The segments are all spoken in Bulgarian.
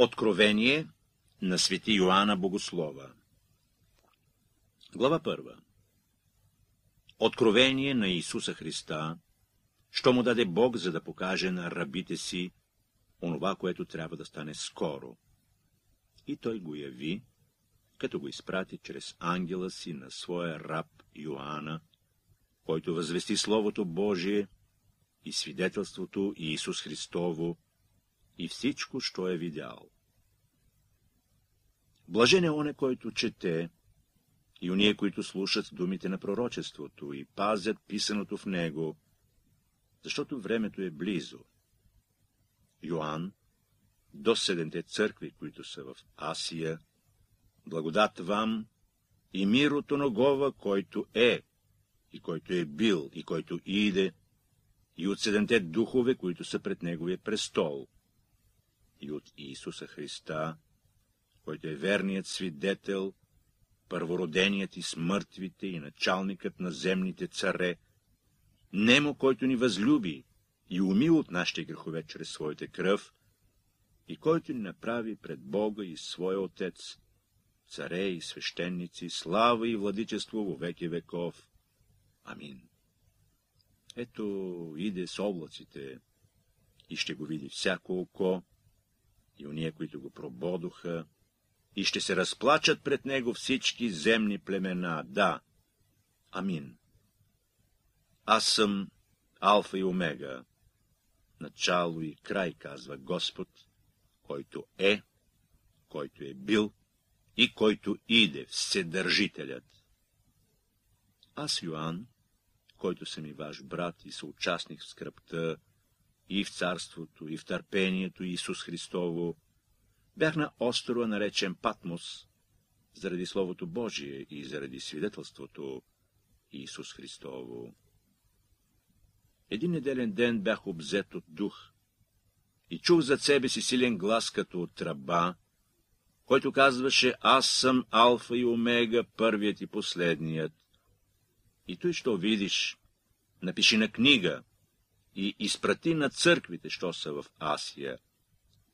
Откровение на свети Йоанна Богослова. Глава първа. Откровение на Исуса Христа, що му даде Бог, за да покаже на рабите си онова, което трябва да стане скоро. И той го яви, като го изпрати чрез ангела си на своя раб Йоанна, който възвести Словото Божие и свидетелството Иисус Христово и всичко, що е видял. Блажен е оне, който чете, и уния, които слушат думите на пророчеството и пазят писаното в него, защото времето е близо. Йоанн, до седемте църкви, които са в Асия, благодат вам и мир от оногова, който е, и който е бил, и който иде, и от седемте духове, които са пред Неговия престол, и от Исуса Христа, който е верният свидетел, първороденият и смъртвите и началникът на земните царе, Немо, който ни възлюби и уми от нашите грехове чрез своята кръв, и който ни направи пред Бога и своя Отец, царе и свещеници, слава и владичество во веки веков. Амин. Ето иде с облаците и ще го види всяко око, и уния, които го прободоха, и ще се разплачат пред него всички земни племена. Да. Амин. Аз съм Алфа и Омега, начало и край, казва Господ, който е, който е бил и който иде, Вседържителят. Аз, Йоанн, който съм и ваш брат и съучастник в скръпта, и в царството, и в търпението Исус Христово, бях на острова, наречен Патмос, заради Словото Божие и заради свидетелството Исус Христово. Един неделен ден бях обзет от дух и чух зад себе си силен глас като от тръба, който казваше, аз съм Алфа и Омега, първият и последният. И той, що видиш, напиши на книга и изпрати на църквите, що са в Асия,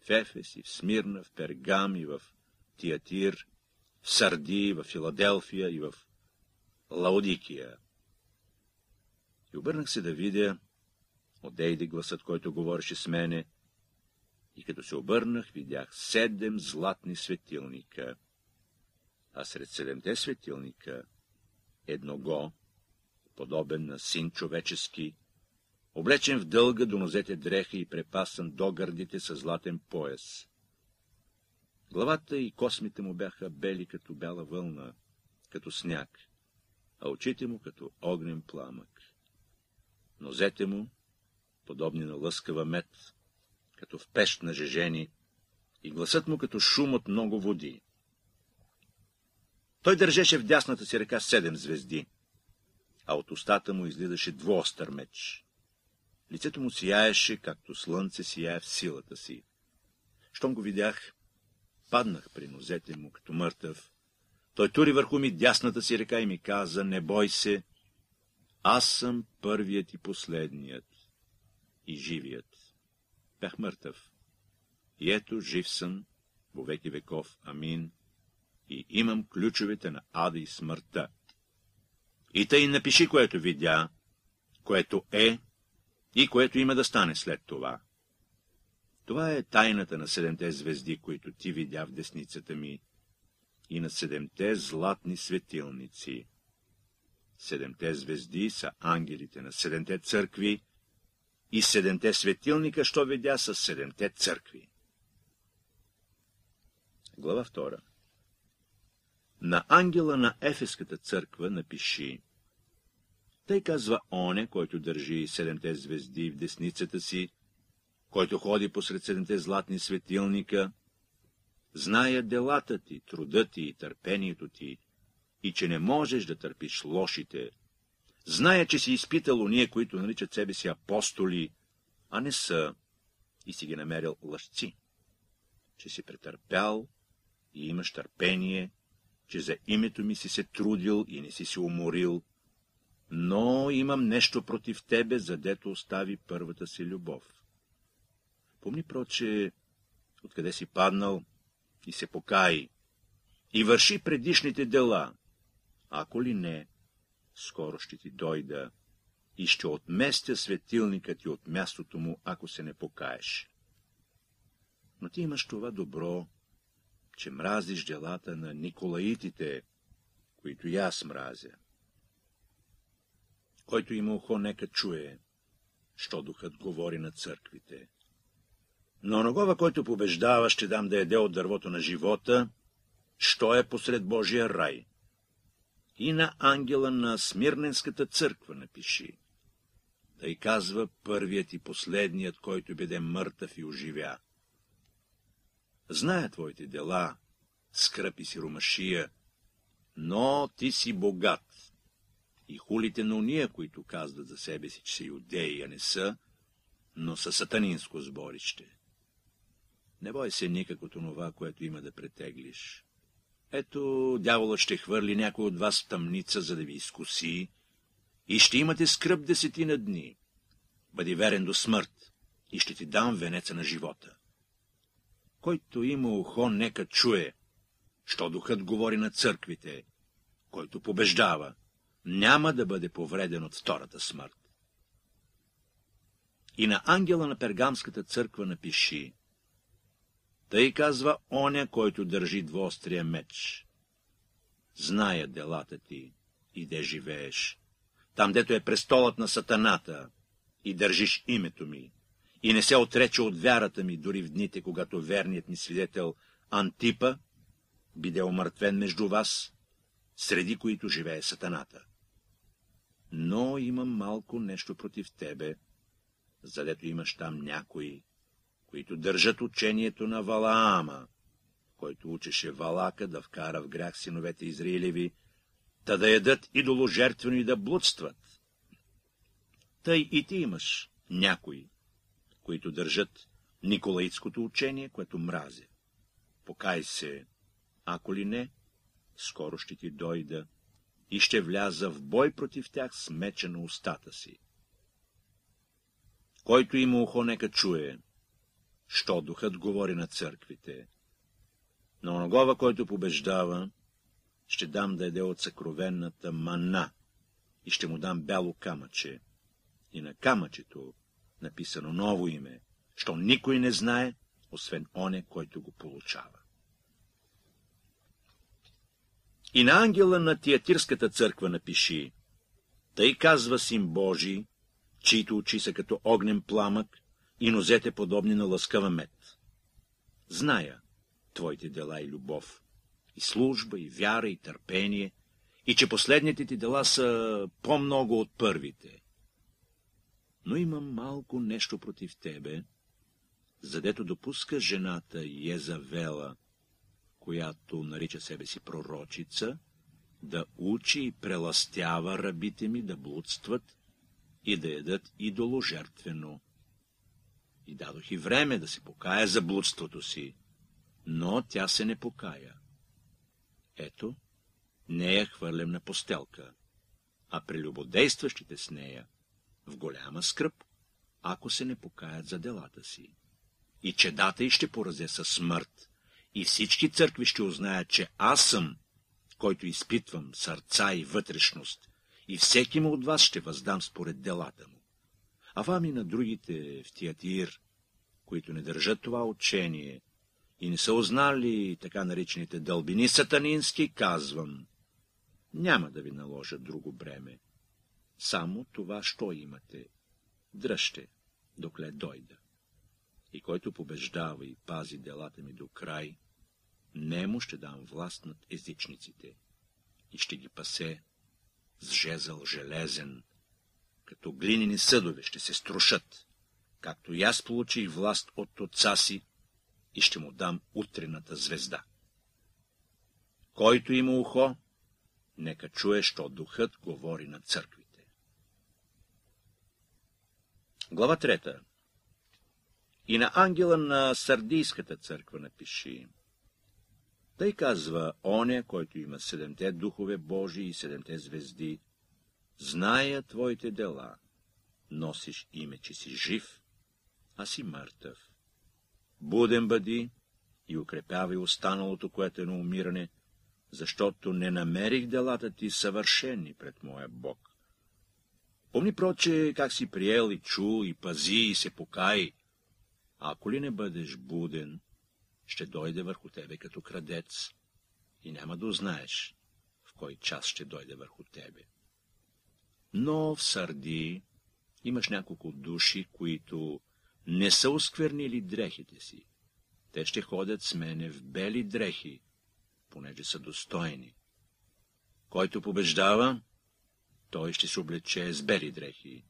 в Ефес и в Смирна, в Пергам и в Тиатир, в Сарди, в Филаделфия и в Лаодикия. И обърнах се да видя, отдейде гласът, който говореше с мене, и като се обърнах, видях седем златни светилника, а сред седемте светилника едного, подобен на син човечески, облечен в дълга до нозете дреха и препасан до гърдите с златен пояс. Главата и космите му бяха бели като бяла вълна, като сняг, а очите му като огнен пламък. Нозете му, подобни на лъскава мед, като в пещ на жежени, и гласът му като шум от много води. Той държеше в дясната си ръка седем звезди, а от устата му излизаше двуостър меч. Лицето му сияеше, както слънце сияе в силата си. Щом го видях, паднах при нозете му като мъртъв. Той тури върху ми дясната си ръка и ми каза, не бой се, аз съм първият и последният и живият. Бях мъртъв. И ето, жив съм, во веки веков, амин, и имам ключовете на ада и смъртта. И тъй напиши, което видя, което е и което има да стане след това. Това е тайната на седемте звезди, които ти видя в десницата ми, и на седемте златни светилници. Седемте звезди са ангелите на седемте църкви и седемте светилника, що видя с седемте църкви. Глава втора На ангела на Ефеската църква напиши тъй казва оне, който държи седемте звезди в десницата си, който ходи посред седемте златни светилника, зная делата ти, труда ти и търпението ти, и че не можеш да търпиш лошите. Зная, че си изпитал уния, които наричат себе си апостоли, а не са, и си ги намерил лъжци. Че си претърпял и имаш търпение, че за името ми си се трудил и не си се уморил, но имам нещо против тебе, задето остави първата си любов. Помни, проче, откъде си паднал, и се покаи, и върши предишните дела. Ако ли не, скоро ще ти дойда и ще отместя светилника ти от мястото му, ако се не покаеш. Но ти имаш това добро, че мразиш делата на Николаитите, които и аз мразя. Който има ухо, нека чуе, що духът говори на църквите. Но нагова, който побеждава, ще дам да еде от дървото на живота, що е посред Божия рай. И на ангела на Смирненската църква напиши. Да и казва първият и последният, който биде мъртъв и оживя. Зная твоите дела, скръпи си ромашия, но ти си богат. И хулите на уния, които казват за себе си, че са юдеи, а не са, но са сатанинско сборище. Не бой се никак от онова, което има да претеглиш. Ето, дяволът ще хвърли някой от вас в тъмница, за да ви изкуси, и ще имате скръп десетина дни. Бъди верен до смърт, и ще ти дам венеца на живота. Който има ухо, нека чуе, що духът говори на църквите, който побеждава, няма да бъде повреден от втората смърт. И на ангела на Пергамската църква напиши, тъй казва оня, който държи двострия меч. Зная делата ти и де живееш, там дето е престолът на сатаната, и държиш името ми, и не се отрече от вярата ми, дори в дните, когато верният ми свидетел Антипа биде омъртвен между вас, среди които живее сатаната. Но имам малко нещо против тебе, задето имаш там някои, които държат учението на Валаама, който учеше Валака да вкара в грях синовете Израилеви, та да ядат идоложертвено и да блудстват. Тъй и ти имаш някои, които държат Николаитското учение, което мразе. Покай се, ако ли не, скоро ще ти дойда и ще вляза в бой против тях с меча на устата си. Който има ухо, нека чуе, що духът говори на църквите. На оногова, който побеждава, ще дам да еде от съкровенната мана и ще му дам бяло камъче. И на камъчето написано ново име, що никой не знае, освен оне, който го получава. И на ангела на Тиатирската църква напиши, тъй казва син Божий, чието очи са като огнен пламък и нозете подобни на лъскава мед. Зная твоите дела и любов, и служба, и вяра, и търпение, и че последните ти дела са по-много от първите. Но имам малко нещо против тебе, задето допуска жената Езавела, която нарича себе си пророчица, да учи и преластява рабите ми да блудстват и да ядат идоложертвено. И дадох и време да се покая за блудството си, но тя се не покая. Ето, нея хвърлям на постелка, а прелюбодействащите с нея в голяма скръп, ако се не покаят за делата си. И чедата й ще поразе със смърт, и всички църкви ще узнаят, че аз съм, който изпитвам сърца и вътрешност, и всеки му от вас ще въздам според делата му. А вам и на другите в Тиатир, които не държат това учение и не са узнали така наречените дълбини сатанински, казвам, няма да ви наложа друго бреме. Само това, що имате, дръжте, докле дойда. И който побеждава и пази делата ми до край, нему ще дам власт над езичниците и ще ги пасе с жезъл железен, като глинени съдове ще се струшат, както и аз получих власт от отца си и ще му дам утрената звезда. Който има ухо, нека чуе, що духът говори на църквите. Глава трета И на ангела на Сардийската църква напиши тъй казва оня, който има седемте духове Божии и седемте звезди. Зная твоите дела. Носиш име, че си жив, а си мъртъв. Буден бъди и укрепявай останалото, което е на умиране, защото не намерих делата ти съвършени пред моя Бог. Помни, проче, как си приел и чу, и пази, и се покай. Ако ли не бъдеш буден, ще дойде върху тебе като крадец и няма да узнаеш, в кой час ще дойде върху тебе. Но в Сърди имаш няколко души, които не са осквернили дрехите си. Те ще ходят с мене в бели дрехи, понеже са достойни. Който побеждава, той ще се облече с бели дрехи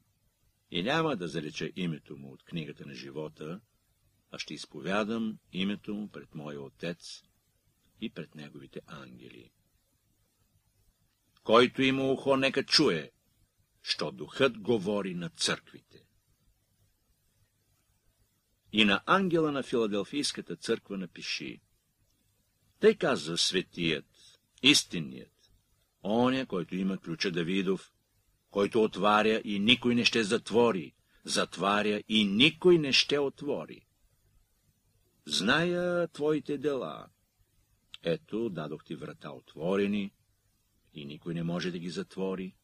и няма да залеча името му от книгата на живота, а ще изповядам името му пред моя отец и пред неговите ангели. Който има ухо, нека чуе, що духът говори на църквите. И на ангела на Филаделфийската църква напиши. Тъй каза светият, истинният, оня, който има ключа Давидов, който отваря и никой не ще затвори, затваря и никой не ще отвори. Зная твоите дела. Ето, дадох ти врата отворени и никой не може да ги затвори.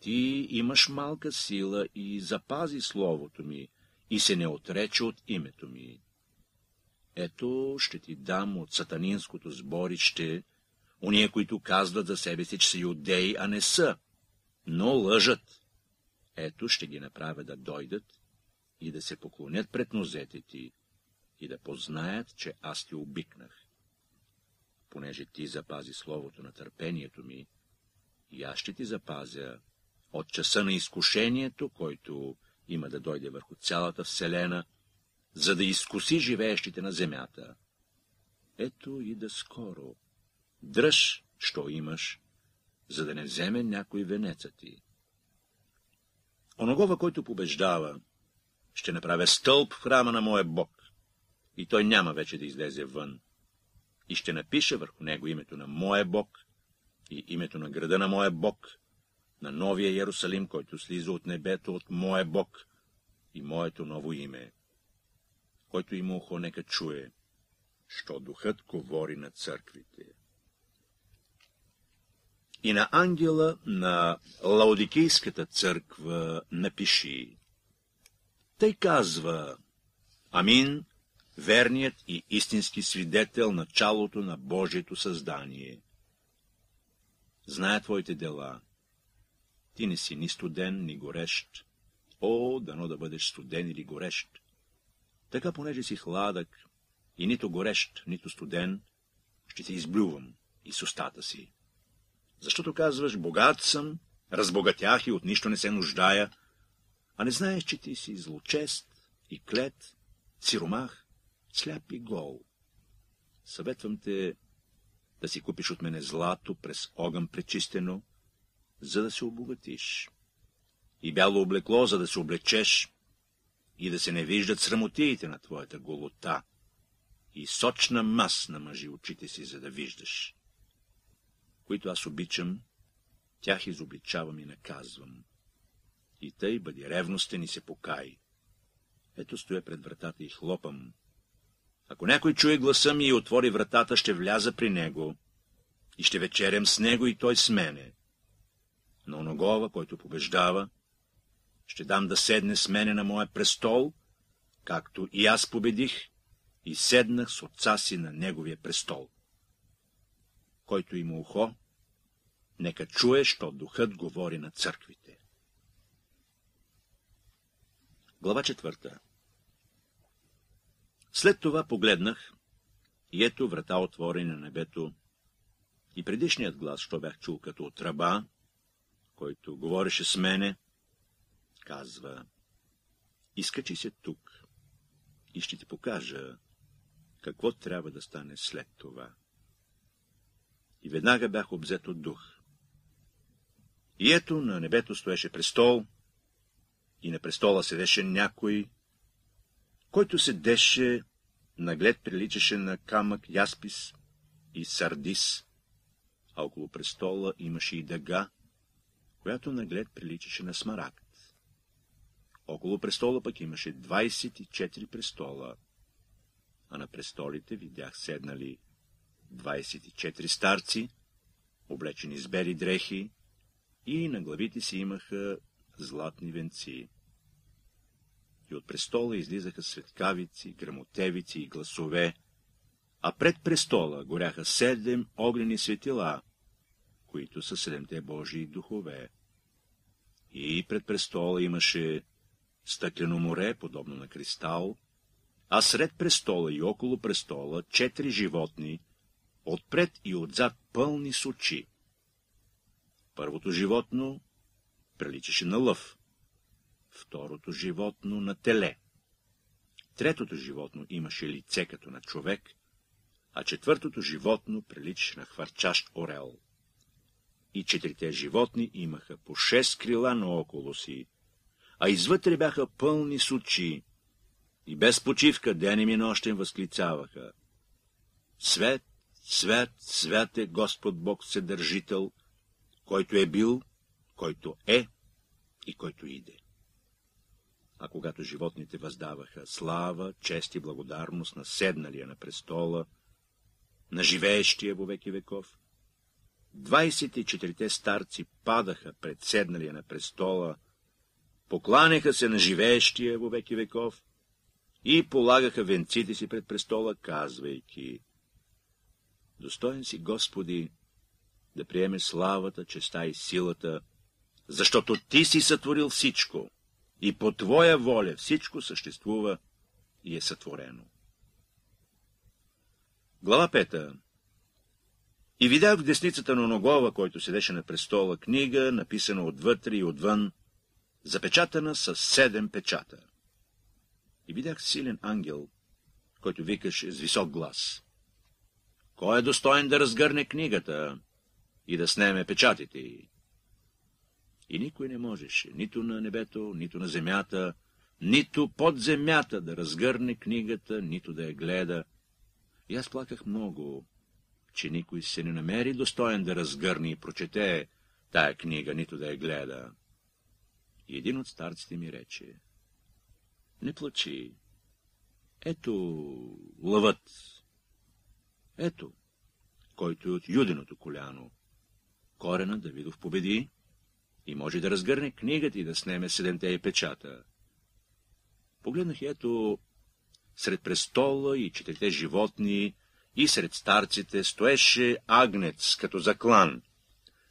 Ти имаш малка сила и запази словото ми и се не отрече от името ми. Ето ще ти дам от сатанинското сборище, уния, които казват за себе си, че са юдеи, а не са, но лъжат. Ето ще ги направя да дойдат и да се поклонят пред нозете ти и да познаят, че аз ти обикнах. Понеже ти запази словото на търпението ми, и аз ще ти запазя от часа на изкушението, който има да дойде върху цялата вселена, за да изкуси живеещите на земята. Ето и да скоро. Дръж, що имаш, за да не вземе някой венеца ти. Оногова, който побеждава, ще направя стълб в храма на моя Бог, и той няма вече да излезе вън, и ще напиша върху него името на моя Бог и името на града на моя Бог, на новия Иерусалим, който слиза от небето от моя Бог и моето ново име. Който има ухо, нека чуе, що духът говори на църквите. И на ангела на Лаодикийската църква напиши. Тъй казва, Амин, верният и истински свидетел началото на Божието създание. Зная твоите дела, ти не си ни студен, ни горещ. О, дано да бъдеш студен или горещ. Така, понеже си хладък и нито горещ, нито студен, ще се изблювам и с устата си. Защото казваш, богат съм, разбогатях и от нищо не се нуждая, а не знаеш, че ти си злочест и клет, сиромах, сляп и гол. Съветвам те да си купиш от мене злато през огън пречистено, за да се обогатиш. И бяло облекло, за да се облечеш, и да се не виждат срамотиите на твоята голота, и сочна мас на мъжи очите си, за да виждаш. Които аз обичам, тях изобличавам и наказвам. И тъй бъди ревностен и се покай. Ето стоя пред вратата и хлопам. Ако някой чуе гласа ми и отвори вратата, ще вляза при него и ще вечерям с него и той с мене на оногова, който побеждава, ще дам да седне с мене на моя престол, както и аз победих и седнах с отца си на неговия престол. Който има ухо, нека чуе, що духът говори на църквите. Глава четвърта След това погледнах, и ето врата отворени на небето, и предишният глас, що бях чул като от ръба, който говореше с мене, казва, изкачи се тук и ще ти покажа какво трябва да стане след това. И веднага бях обзет от дух. И ето на небето стоеше престол, и на престола седеше някой, който седеше, наглед приличаше на камък яспис и сардис, а около престола имаше и дъга, която наглед приличаше на смарагд. Около престола пък имаше 24 престола, а на престолите видях седнали 24 старци, облечени с бели дрехи, и на главите си имаха златни венци. И от престола излизаха светкавици, грамотевици и гласове, а пред престола горяха седем огнени светила, които са седемте Божии духове. И пред престола имаше стъклено море, подобно на кристал, а сред престола и около престола четири животни, отпред и отзад пълни с очи. Първото животно приличаше на лъв, второто животно на теле. Третото животно имаше лице като на човек, а четвъртото животно приличаше на хвърчащ орел. И четирите животни имаха по шест крила наоколо си, а извътре бяха пълни с очи, и без почивка денем и нощем възклицаваха. Свет, свет, свят е Господ Бог Седържител, който е бил, който е и който иде. А когато животните въздаваха слава, чест и благодарност на седналия на престола, на живеещия во веки веков, двайсет и четирите старци падаха пред седналия на престола, покланяха се на живеещия во веки веков и полагаха венците си пред престола, казвайки Достоен си, Господи, да приеме славата, честа и силата, защото Ти си сътворил всичко и по Твоя воля всичко съществува и е сътворено. Глава пета И видях в десницата на Ногова, който седеше на престола, книга, написана отвътре и отвън, запечатана с седем печата. И видях силен ангел, който викаше с висок глас. Кой е достоен да разгърне книгата и да снеме печатите й? И никой не можеше, нито на небето, нито на земята, нито под земята да разгърне книгата, нито да я гледа. И аз плаках много, че никой се не намери достоен да разгърне и прочете тая книга, нито да я гледа. И един от старците ми рече, не плачи, ето лъвът, ето, който е от юденото коляно. Корена Давидов победи и може да разгърне книгата и да снеме седемте и печата. Погледнах ето сред престола и четирите животни и сред старците стоеше агнец като заклан,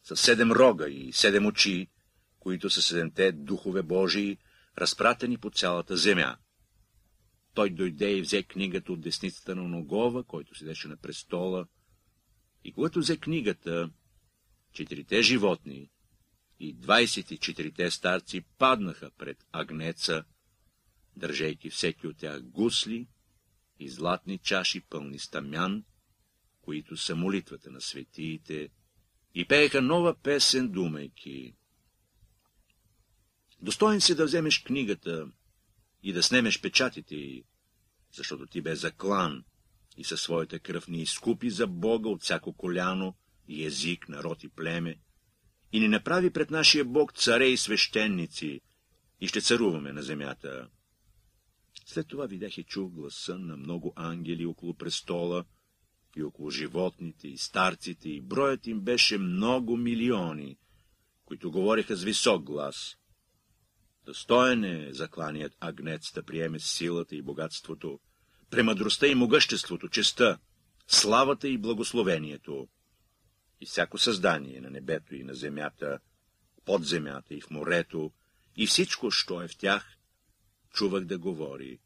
с седем рога и седем очи, които са седемте духове Божии, разпратени по цялата земя. Той дойде и взе книгата от десницата на Ногова, който седеше на престола, и когато взе книгата, четирите животни и двайсет и четирите старци паднаха пред агнеца, държейки всеки от тях гусли и златни чаши пълни стамян, които са молитвата на светиите, и пееха нова песен, думайки. Достоен си да вземеш книгата и да снемеш печатите й, защото ти бе заклан и със своята кръв ни изкупи за Бога от всяко коляно и език, народ и племе, и ни направи пред нашия Бог царе и свещеници, и ще царуваме на земята. След това видях и чух гласа на много ангели около престола и около животните и старците, и броят им беше много милиони, които говориха с висок глас. Достоен е закланият агнец да приеме силата и богатството, премъдростта и могъществото, честа, славата и благословението. И всяко създание на небето и на земята, под земята и в морето, и всичко, що е в тях, чувах да говори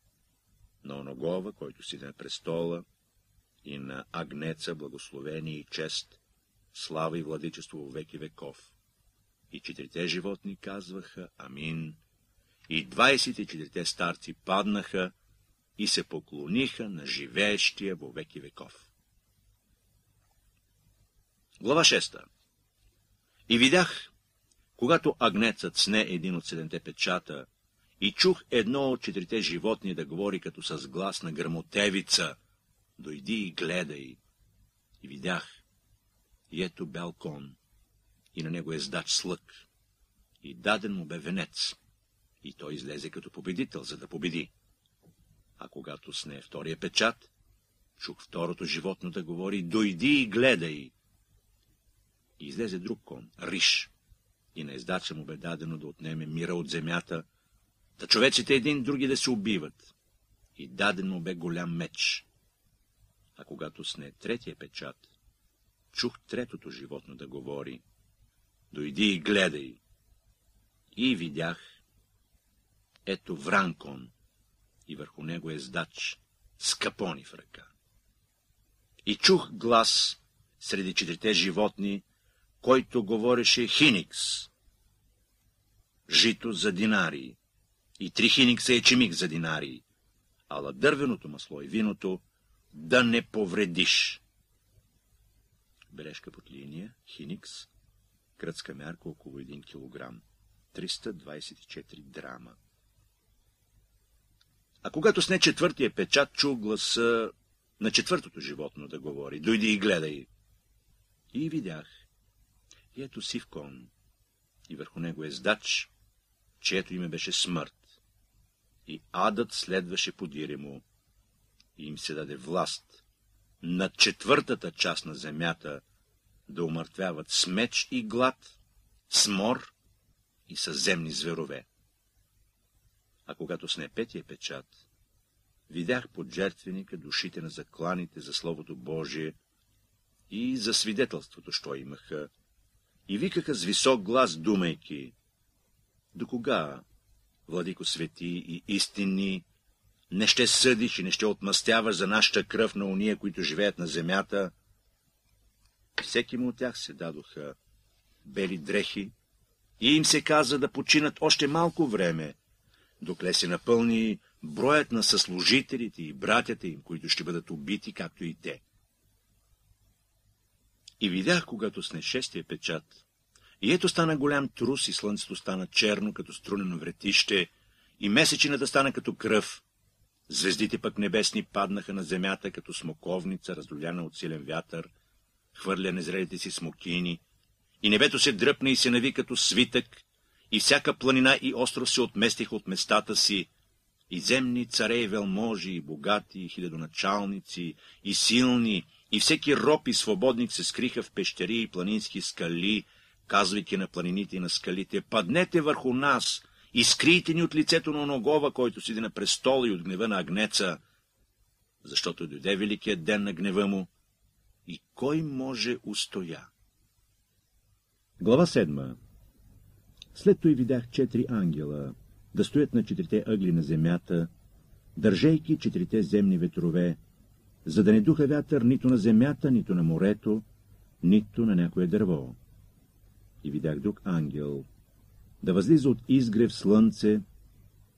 на оногова, който си на престола, и на агнеца благословение и чест, слава и владичество в веки веков. И четирите животни казваха Амин, и двайсет и четирите старци паднаха и се поклониха на живеещия во веки веков. Глава 6 И видях, когато агнецът сне един от седемте печата, и чух едно от четирите животни да говори като с глас на грамотевица, дойди и гледай. И видях, и ето бял кон, и на него е здач слък, и даден му бе венец, и той излезе като победител, за да победи. А когато сне втория печат, Чух второто животно да говори, дойди и гледай. Излезе друг кон, Риш, и на издача му бе дадено да отнеме мира от земята, да човеците един други да се убиват. И даден му бе голям меч. А когато сне третия печат, чух третото животно да говори. Дойди и гледай. И видях, ето вранкон, и върху него е здач, с капони в ръка. И чух глас среди четирите животни, който говореше Хиникс. Жито за динарии и три хиникса ечемик за динарии, ала дървеното масло и виното да не повредиш. Бележка под линия, хиникс, кръцка мярка около 1 кг, 324 драма. А когато сне четвъртия печат, чу гласа на четвъртото животно да говори. Дойди и гледай. И видях. И ето сив кон. И върху него е здач, чието име беше смърт. И адът следваше подире му. И им се даде власт над четвъртата част на земята да умъртвяват с меч и глад, с мор и с земни зверове. А когато сне петия печат, видях под жертвеника душите на закланите за Словото Божие и за свидетелството, що имаха, и викаха с висок глас, думайки, до кога, владико свети и истинни, не ще съдиш и не ще отмъстяваш за нашата кръв на уния, които живеят на земята. Всеки му от тях се дадоха бели дрехи и им се каза да починат още малко време, докле се напълни броят на съслужителите и братята им, които ще бъдат убити, както и те. И видях, когато сне шестия печат, и ето стана голям трус, и слънцето стана черно, като струнено вретище, и месечината стана като кръв. Звездите пък небесни паднаха на земята, като смоковница, раздоляна от силен вятър, хвърля незрелите си смокини, и небето се дръпна и се нави като свитък, и всяка планина и остров се отместиха от местата си, и земни царе и велможи, и богати, и хилядоначалници, и силни, и всеки роб и свободник се скриха в пещери и планински скали, казвайки на планините и на скалите, паднете върху нас и скрийте ни от лицето на оногова, който седи на престола и от гнева на агнеца, защото дойде великият ден на гнева му и кой може устоя? Глава седма След той видях четири ангела, да стоят на четирите ъгли на земята, държейки четирите земни ветрове, за да не духа вятър нито на земята, нито на морето, нито на някое дърво. И видях друг ангел, да възлиза от изгрев слънце,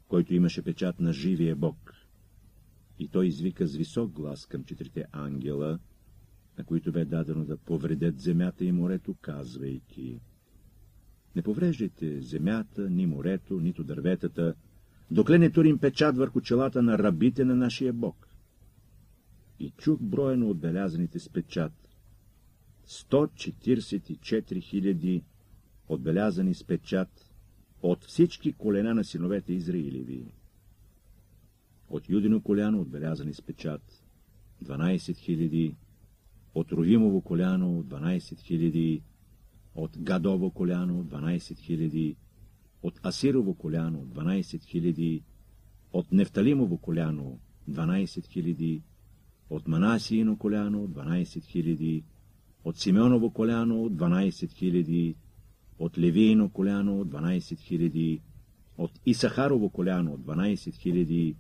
който имаше печат на живия Бог. И той извика с висок глас към четирите ангела, на които бе дадено да повредят земята и морето, казвайки Не повреждайте земята, ни морето, нито дърветата, докле не турим печат върху челата на рабите на нашия Бог. И чух броено отбелязаните с печат. 144 хиляди отбелязани с печат от всички колена на синовете Израилеви. От Юдино коляно отбелязани с печат 12 000, от Ровимово коляно 12 000, от Гадово коляно 12 000, от Асирово коляно 12 000, от Нефталимово коляно 12 000, от Манасиино коляно 12 000, от Симеоново коляно 12 000, от Левиино коляно 12 000, от Исахарово коляно 12 000,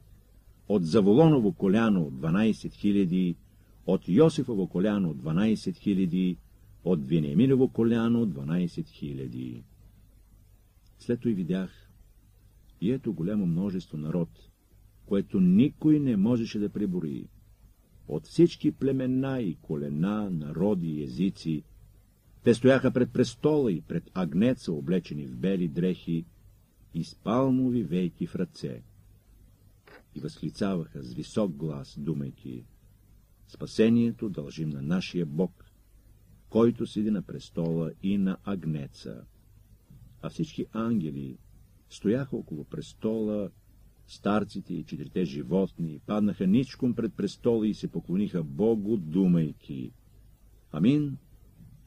от Заволоново коляно 12 000, от Йосифово коляно 12 000, от Венеминово коляно 12 000. След това видях, и ето голямо множество народ, което никой не можеше да пребори. От всички племена и колена, народи и езици, те стояха пред престола и пред агнеца, облечени в бели дрехи и с палмови вейки в ръце. И възклицаваха с висок глас, думайки, спасението дължим на нашия Бог, който седи на престола и на агнеца. А всички ангели стояха около престола старците и четирите животни паднаха ничком пред престола и се поклониха Богу, думайки. Амин,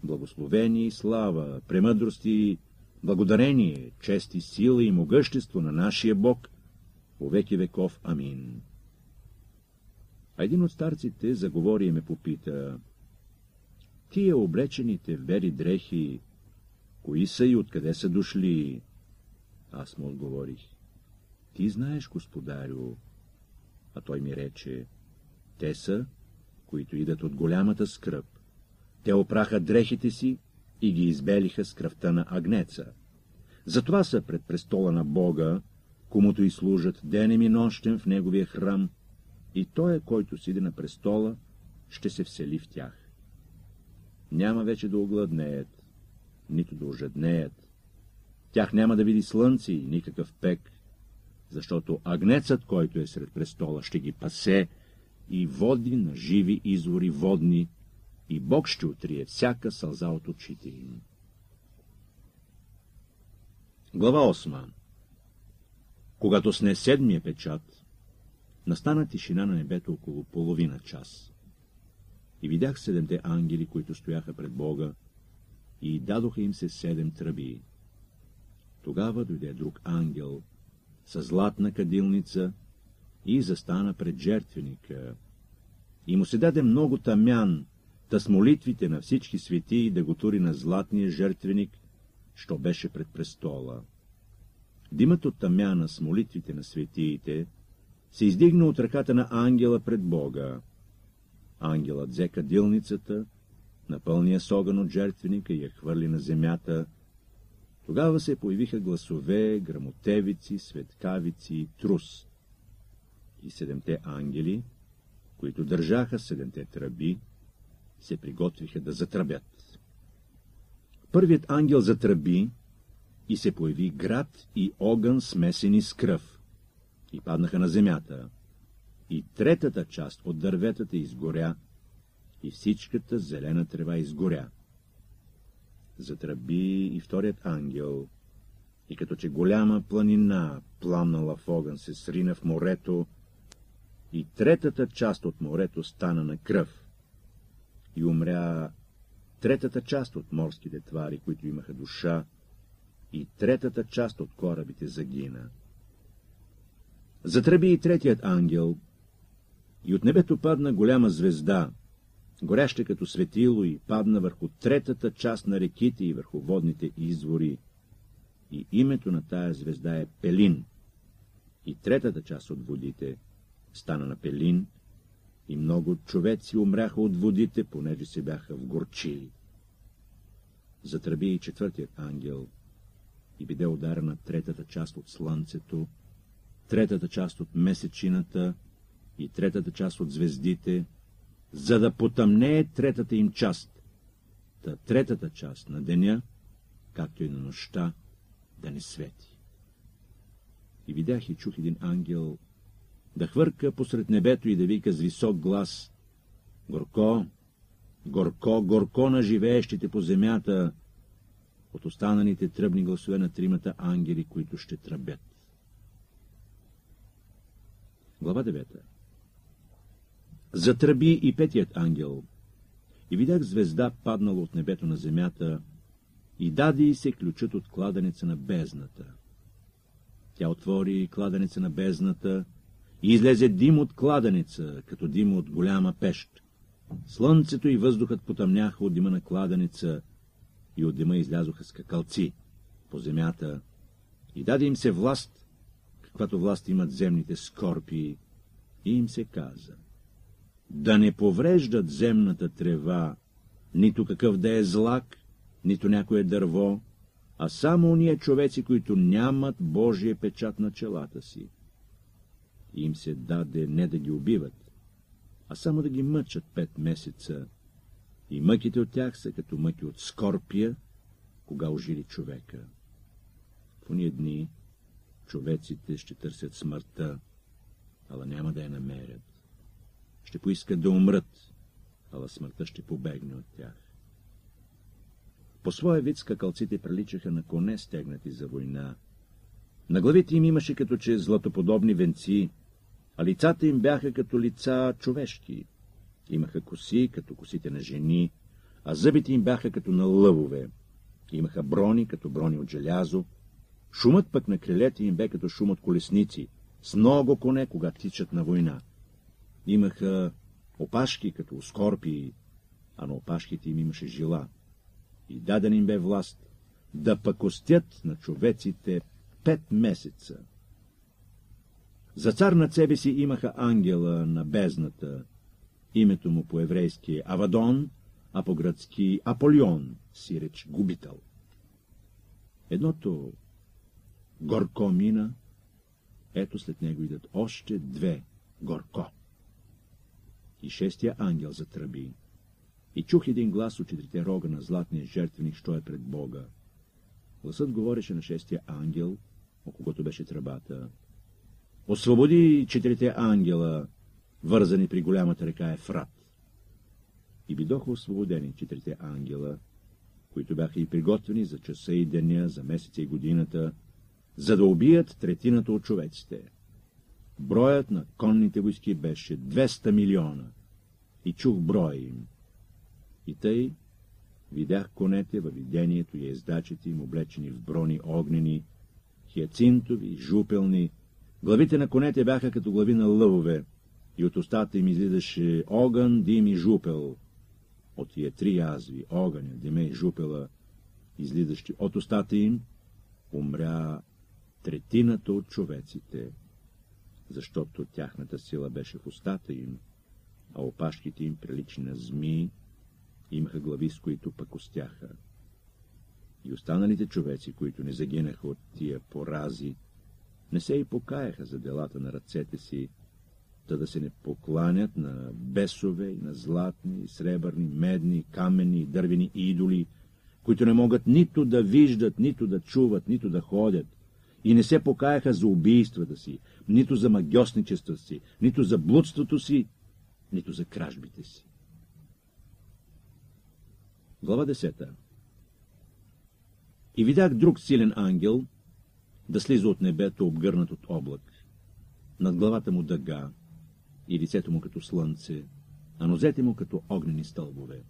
благословение и слава, премъдрости благодарение, чест и сила и могъщество на нашия Бог, веки веков. Амин. А един от старците заговори и ме попита, тия облечените в бери дрехи, кои са и откъде са дошли? Аз му отговорих, ти знаеш, господарю. А той ми рече, те са, които идат от голямата скръп. Те опраха дрехите си и ги избелиха с кръвта на агнеца. Затова са пред престола на Бога, комуто и служат денем и нощем в неговия храм, и той, който сиде на престола, ще се всели в тях. Няма вече да огладнеят, нито да ожеднеят. Тях няма да види слънце и никакъв пек, защото агнецът, който е сред престола, ще ги пасе и води на живи извори водни, и Бог ще отрие всяка сълза от очите им. Глава 8 Когато сне седмия печат, настана тишина на небето около половина час. И видях седемте ангели, които стояха пред Бога, и дадоха им се седем тръби. Тогава дойде друг ангел, с златна кадилница, и застана пред жертвеника. И му се даде много тамян, та с молитвите на всички светии да го тури на златния жертвеник, що беше пред престола. Димът от тамяна с молитвите на светиите се издигна от ръката на ангела пред Бога. Ангелът взе кадилницата, напълния с огън от жертвеника и я хвърли на земята. Тогава се появиха гласове, грамотевици, светкавици трус. И седемте ангели, които държаха седемте тръби, се приготвиха да затръбят. Първият ангел затръби и се появи град и огън смесени с кръв и паднаха на земята. И третата част от дърветата изгоря и всичката зелена трева изгоря. Затръби и вторият ангел, и като че голяма планина, пламнала в огън, се срина в морето, и третата част от морето стана на кръв, и умря третата част от морските твари, които имаха душа, и третата част от корабите загина. Затръби и третият ангел, и от небето падна голяма звезда, горяща като светило и падна върху третата част на реките и върху водните извори. И името на тая звезда е Пелин. И третата част от водите стана на Пелин, и много човеци умряха от водите, понеже се бяха вгорчили. Затръби и четвъртият ангел и биде ударена третата част от слънцето, третата част от месечината и третата част от звездите, за да потъмнее третата им част, та третата част на деня, както и на нощта, да не свети. И видях и чух един ангел да хвърка посред небето и да вика с висок глас Горко, горко, горко на живеещите по земята, от останалите тръбни гласове на тримата ангели, които ще тръбят. Глава 9 Затръби и петият ангел, и видях звезда паднала от небето на земята, и даде и се ключът от кладенеца на бездната. Тя отвори кладенеца на бездната, и излезе дим от кладенеца, като дим от голяма пещ. Слънцето и въздухът потъмняха от дима на кладенеца, и от дима излязоха скакалци по земята, и даде им се власт, каквато власт имат земните скорпии, и им се каза да не повреждат земната трева, нито какъв да е злак, нито някое дърво, а само уния човеци, които нямат Божия печат на челата си. И им се даде не да ги убиват, а само да ги мъчат пет месеца, и мъките от тях са като мъки от скорпия, кога ожили човека. В уния дни човеците ще търсят смъртта, ала няма да я намерят ще поискат да умрат, ала смъртта ще побегне от тях. По своя вид скакалците приличаха на коне, стегнати за война, На главите им имаше като че златоподобни венци, а лицата им бяха като лица човешки. Имаха коси, като косите на жени, а зъбите им бяха като на лъвове. Имаха брони, като брони от желязо. Шумът пък на крилете им бе като шум от колесници, с много коне, когато тичат на война. Имаха опашки, като скорпии, а на опашките им имаше жила. И даден им бе власт да пъкостят на човеците пет месеца. За цар над себе си имаха ангела на бездната, името му по-еврейски е Авадон, а по-гръцки Аполион, си реч губител. Едното горко мина, ето след него идат още две горко. И шестия ангел затръби. И чух един глас от четирите рога на златния жертвеник, що е пред Бога. Гласът говореше на шестия ангел, о когото беше тръбата. Освободи четирите ангела, вързани при голямата река Ефрат. И бидоха освободени четирите ангела, които бяха и приготвени за часа и деня, за месеца и годината, за да убият третината от човеците. Броят на конните войски беше 200 милиона и чух броя им. И тъй видях конете във видението и ездачите им, облечени в брони огнени, хиацинтови, жупелни. Главите на конете бяха като глави на лъвове, и от устата им излизаше огън, дим и жупел. От тия три язви, огъня, диме и жупела, излизащи от устата им, умря третината от човеците, защото тяхната сила беше в устата им, а опашките им приличи на змии, имаха глави, с които пък остяха. И останалите човеци, които не загинаха от тия порази, не се и покаяха за делата на ръцете си, да да се не покланят на бесове и на златни, сребърни, медни, каменни и дървени идоли, които не могат нито да виждат, нито да чуват, нито да ходят, и не се покаяха за убийствата си, нито за магиосничеството си, нито за блудството си, нито за кражбите си. Глава 10 И видях друг силен ангел да слиза от небето, обгърнат от облак. Над главата му дъга и лицето му като слънце, а нозете му като огнени стълбове.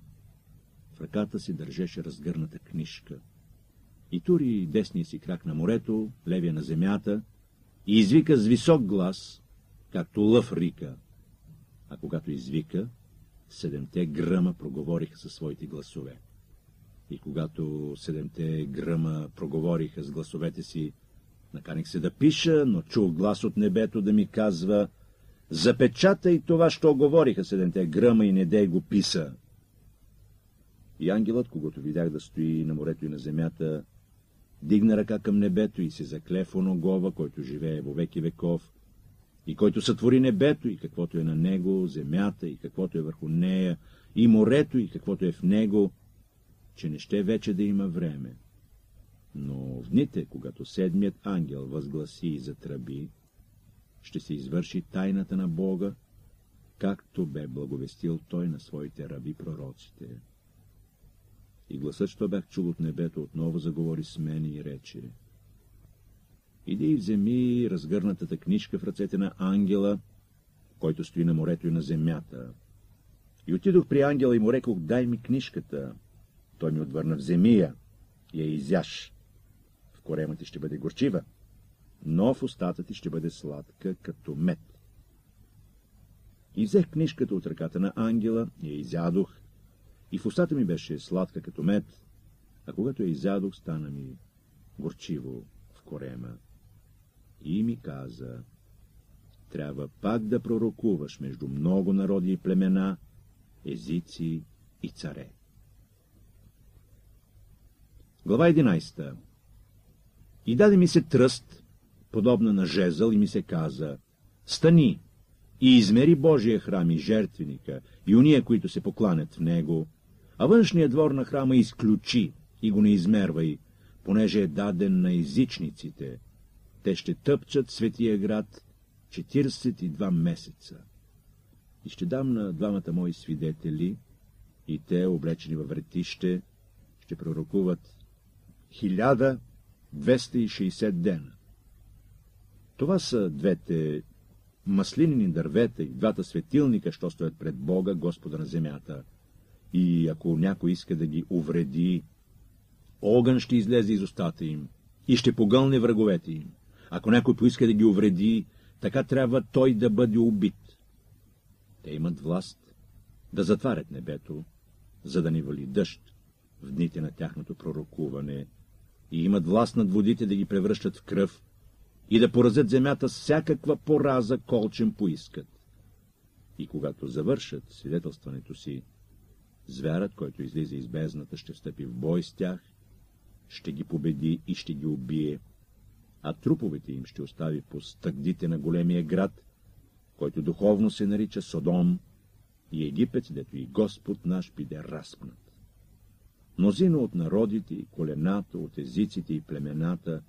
В ръката си държеше разгърната книжка. И тури десния си крак на морето, левия на земята, и извика с висок глас, както лъв рика. А когато извика, седемте гръма проговориха със своите гласове. И когато седемте гръма проговориха с гласовете си, наканих се да пиша, но чух глас от небето да ми казва «Запечатай това, що говориха седемте гръма и не дей го писа». И ангелът, когато видях да стои на морето и на земята, дигна ръка към небето и се закле в оногова, който живее во веки веков, и който сътвори небето и каквото е на него, земята и каквото е върху нея, и морето и каквото е в него, че не ще вече да има време. Но в дните, когато седмият ангел възгласи и затръби, ще се извърши тайната на Бога, както бе благовестил той на своите раби пророците. И гласът, що бях чул от небето, отново заговори с мен и рече. Иди и вземи разгърнатата книжка в ръцете на ангела, който стои на морето и на земята. И отидох при ангела и му рекох, дай ми книжката. Той ми отвърна, вземи я и я изяш. В корема ти ще бъде горчива, но в устата ти ще бъде сладка, като мед. И взех книжката от ръката на ангела, я изядох, и в устата ми беше сладка като мед, а когато я изядох, стана ми горчиво в корема. И ми каза, трябва пак да пророкуваш между много народи и племена, езици и царе. Глава 11 И даде ми се тръст, подобна на жезъл, и ми се каза, стани и измери Божия храм и жертвеника, и уния, които се покланят в него, а външният двор на храма изключи и го не измервай, понеже е даден на езичниците. Те ще тъпчат светия град 42 месеца. И ще дам на двамата мои свидетели, и те, облечени във вретище, ще пророкуват 1260 дена. Това са двете маслинини дървета и двата светилника, що стоят пред Бога, Господа на земята. И ако някой иска да ги увреди, огън ще излезе из устата им и ще погълне враговете им. Ако някой поиска да ги увреди, така трябва той да бъде убит. Те имат власт да затварят небето, за да не вали дъжд в дните на тяхното пророкуване, и имат власт над водите да ги превръщат в кръв и да поразят земята всякаква пораза, колчем поискат. И когато завършат свидетелстването си, звярат, който излиза из бездната, ще встъпи в бой с тях, ще ги победи и ще ги убие, а труповете им ще остави по стъгдите на големия град, който духовно се нарича Содом, и Египет, дето и Господ наш биде разпнат. Мнозина от народите и колената, от езиците и племената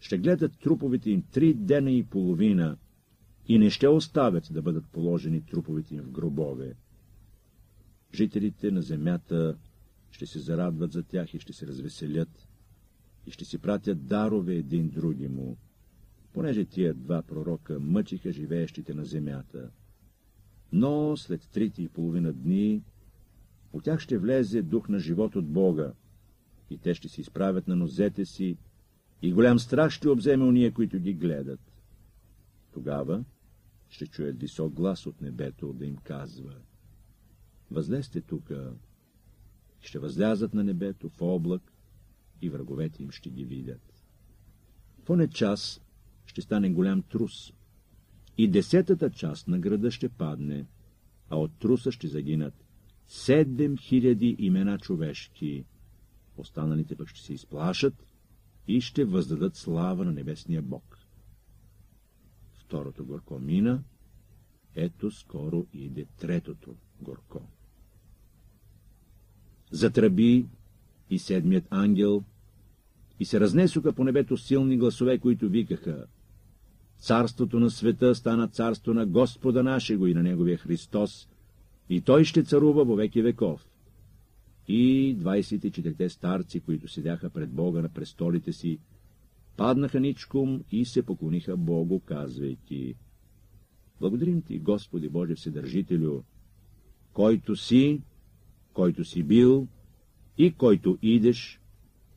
ще гледат труповете им три дена и половина и не ще оставят да бъдат положени труповете им в гробове. Жителите на земята ще се зарадват за тях и ще се развеселят и ще си пратят дарове един други му, понеже тия два пророка мъчиха живеещите на земята. Но след трите и половина дни от тях ще влезе дух на живот от Бога, и те ще се изправят на нозете си, и голям страх ще обземе уния, които ги гледат. Тогава ще чуят висок глас от небето да им казва Възлезте тука, ще възлязат на небето в облак и враговете им ще ги видят. В оне час ще стане голям трус и десетата част на града ще падне, а от труса ще загинат седем хиляди имена човешки. Останалите пък ще се изплашат и ще въздадат слава на небесния Бог. Второто горко мина, ето скоро иде третото горко. Затръби и седмият ангел, и се разнесоха по небето силни гласове, които викаха Царството на света стана царство на Господа нашего и на Неговия Христос, и той ще царува во веки веков. И 24-те старци, които седяха пред Бога на престолите си, паднаха ничком и се поклониха Богу, казвайки Благодарим ти, Господи Боже Вседържителю, който си, който си бил и който идеш,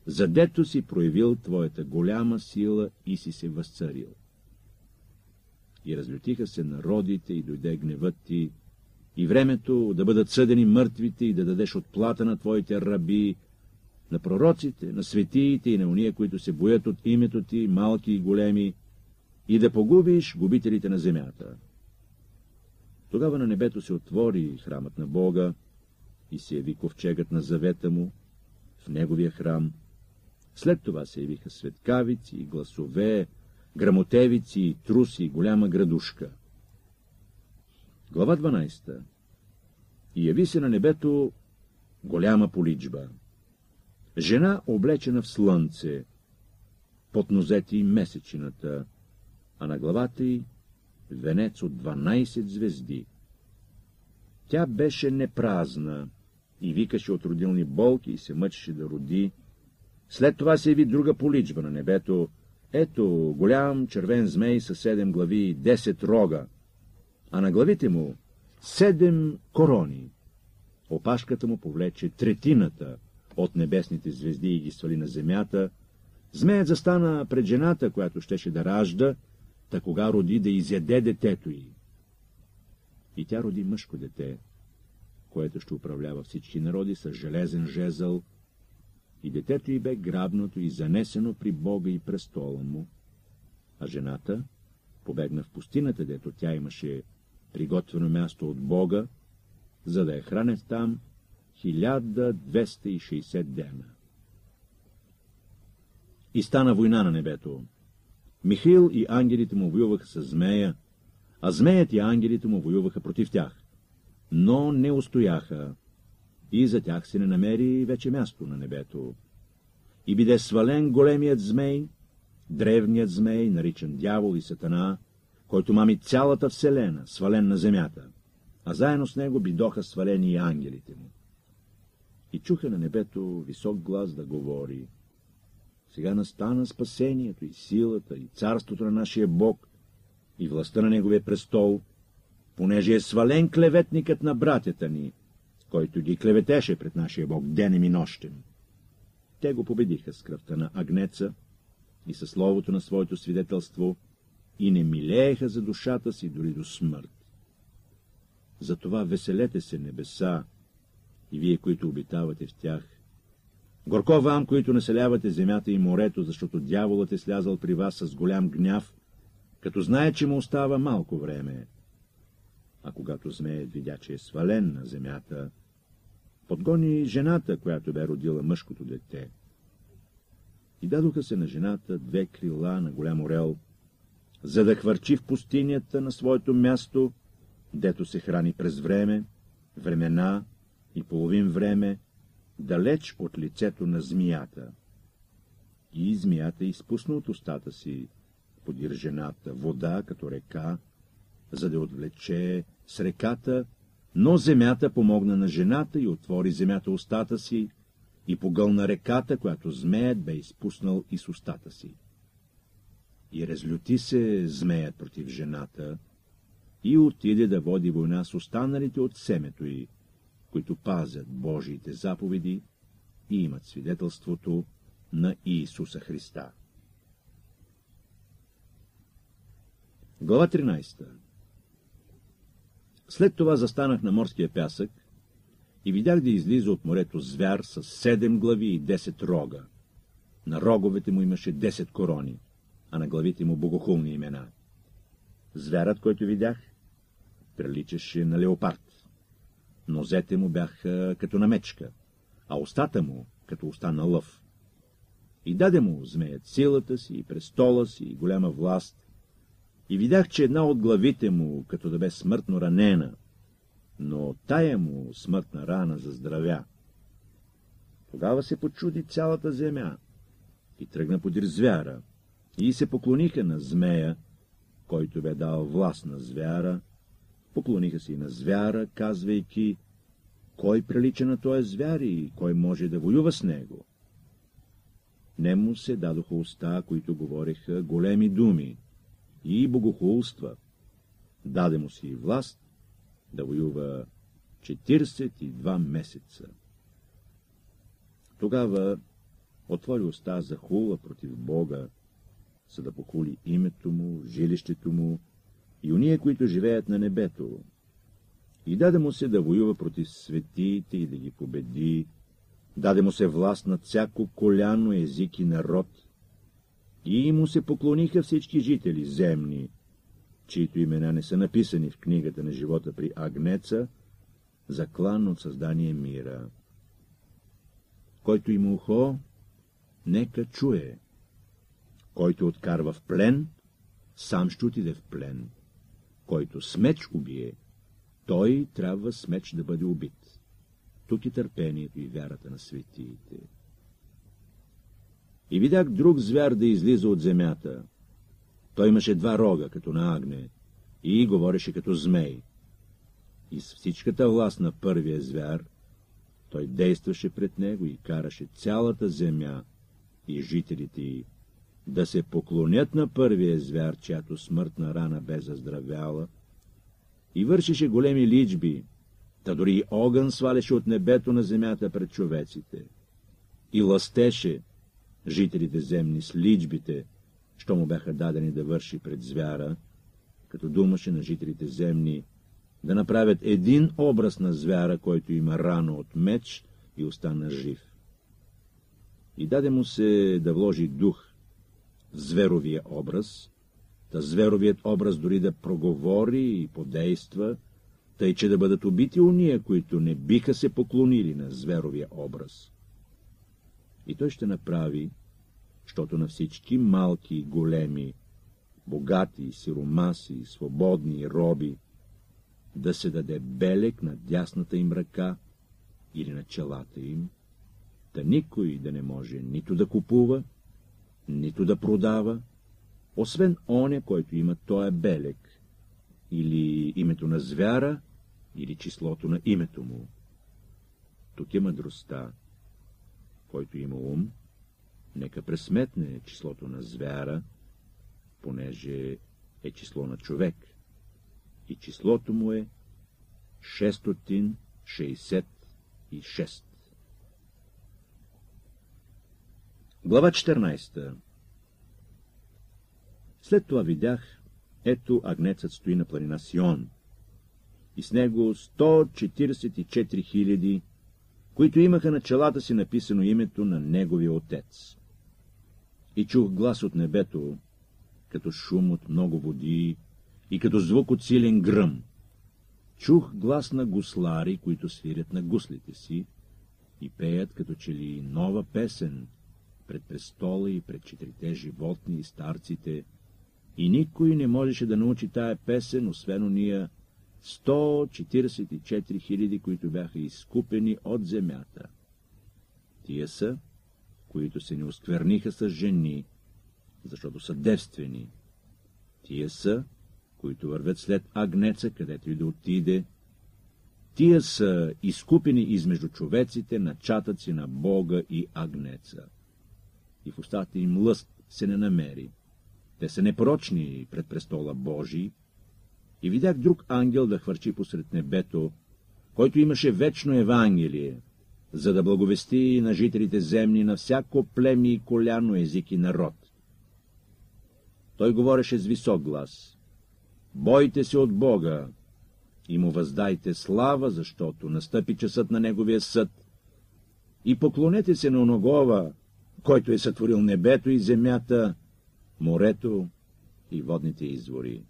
задето си проявил Твоята голяма сила и си се възцарил. И разлютиха се народите и дойде гневът ти, и времето да бъдат съдени мъртвите и да дадеш отплата на твоите раби, на пророците, на светиите и на уния, които се боят от името ти, малки и големи, и да погубиш губителите на земята. Тогава на небето се отвори храмът на Бога и се яви ковчегът на завета му в неговия храм. След това се явиха светкавици и гласове, грамотевици и труси, голяма градушка. Глава 12 И яви се на небето голяма поличба. Жена, облечена в слънце, под нозете и месечината, а на главата й венец от 12 звезди. Тя беше непразна и викаше от родилни болки и се мъчеше да роди. След това се яви друга поличба на небето. Ето, голям червен змей със седем глави и десет рога, а на главите му седем корони. Опашката му повлече третината от небесните звезди и ги свали на земята. Змеят застана пред жената, която щеше да ражда, та кога роди да изяде детето й. И тя роди мъжко дете, което ще управлява всички народи с железен жезъл, и детето й бе грабното и занесено при Бога и престола му, а жената побегна в пустината, дето тя имаше приготвено място от Бога, за да я хранят там 1260 дена. И стана война на небето. Михаил и ангелите му воюваха с змея, а змеят и ангелите му воюваха против тях. Но не устояха, и за тях се не намери вече място на небето. И биде свален големият змей, древният змей, наричан дявол и сатана, който мами цялата вселена, свален на земята, а заедно с него бидоха свалени и ангелите му. И чуха на небето висок глас да говори. Сега настана спасението и силата и царството на нашия Бог и властта на неговия престол, понеже е свален клеветникът на братята ни, който ги клеветеше пред нашия Бог денем и нощем. Те го победиха с кръвта на агнеца и със словото на своето свидетелство и не милееха за душата си дори до смърт. Затова веселете се, небеса, и вие, които обитавате в тях. Горко вам, които населявате земята и морето, защото дяволът е слязал при вас с голям гняв, като знае, че му остава малко време. А когато змеят видя, че е свален на земята, подгони жената, която бе родила мъжкото дете. И дадоха се на жената две крила на голям орел, за да хвърчи в пустинята на своето място, дето се храни през време, времена и половин време, далеч от лицето на змията. И змията изпусна от устата си, подир жената, вода като река, за да отвлече с реката, но земята помогна на жената и отвори земята устата си и погълна реката, която змеят бе изпуснал и с устата си. И разлюти се змеят против жената и отиде да води война с останалите от семето й, които пазят Божиите заповеди и имат свидетелството на Иисуса Христа. Глава 13 След това застанах на морския пясък и видях да излиза от морето звяр с седем глави и десет рога. На роговете му имаше десет корони, а на главите му богохулни имена. Звярат, който видях, приличаше на леопард. Нозете му бяха като на мечка, а устата му като уста на лъв. И даде му змеят силата си, и престола си, и голяма власт, и видях, че една от главите му, като да бе смъртно ранена, но тая му смъртна рана заздравя. Тогава се почуди цялата земя и тръгна подир звяра, и се поклониха на змея, който бе дал власт на звяра, поклониха се и на звяра, казвайки, кой прилича на този звяр и кой може да воюва с него. Нему се дадоха уста, които говореха големи думи и богохулства. Даде му си и власт да воюва 42 месеца. Тогава отвори уста за хула против Бога, за да похули името му, жилището му и уния, които живеят на небето. И даде му се да воюва против светиите и да ги победи, даде му се власт над всяко коляно, език и народ, и му се поклониха всички жители земни, чието имена не са написани в книгата на живота при Агнеца, за клан от създание мира. Който има ухо, нека чуе. Който откарва в плен, сам ще отиде в плен. Който смеч убие, той трябва смеч да бъде убит. Тук е търпението и вярата на светиите. И видях друг звяр да излиза от земята. Той имаше два рога, като на агне, и говореше като змей. И с всичката власт на първия звяр, той действаше пред него и караше цялата земя и жителите й да се поклонят на първия звяр, чиято смъртна рана бе заздравяла, и вършеше големи личби, та дори огън сваляше от небето на земята пред човеците. И ластеше жителите земни с личбите, що му бяха дадени да върши пред звяра, като думаше на жителите земни да направят един образ на звяра, който има рано от меч и остана жив. И даде му се да вложи дух в зверовия образ, та зверовият образ дори да проговори и подейства, тъй че да бъдат убити уния, които не биха се поклонили на зверовия образ. И той ще направи, защото на всички малки и големи, богати, сиромаси, свободни и роби, да се даде белек на дясната им ръка или на челата им, да никой да не може нито да купува, нито да продава, освен оня, който има тоя белек, или името на звяра, или числото на името му. Тук е мъдростта. Който има ум, нека пресметне числото на звяра, понеже е число на човек. И числото му е 666. Глава 14 След това видях, ето агнецът стои на планина Сион, и с него 144 хиляди, които имаха на челата си написано името на неговия отец. И чух глас от небето, като шум от много води и като звук от силен гръм. Чух глас на гуслари, които свирят на гуслите си и пеят като че ли нова песен пред престола и пред четирите животни и старците, и никой не можеше да научи тая песен, освен уния 144 хиляди, които бяха изкупени от земята. Тия са, които се не оскверниха с жени, защото са девствени. Тия са, които вървят след агнеца, където и да отиде. Тия са изкупени измежду човеците на чатъци на Бога и агнеца. И в устата им лъст се не намери. Те са непорочни пред престола Божий. И видях друг ангел да хвърчи посред небето, който имаше вечно Евангелие, за да благовести на жителите земни на всяко племи и коляно език и народ. Той говореше с висок глас. Бойте се от Бога и му въздайте слава, защото настъпи часът на неговия съд. И поклонете се на оногова, който е сътворил небето и земята, морето и водните извори.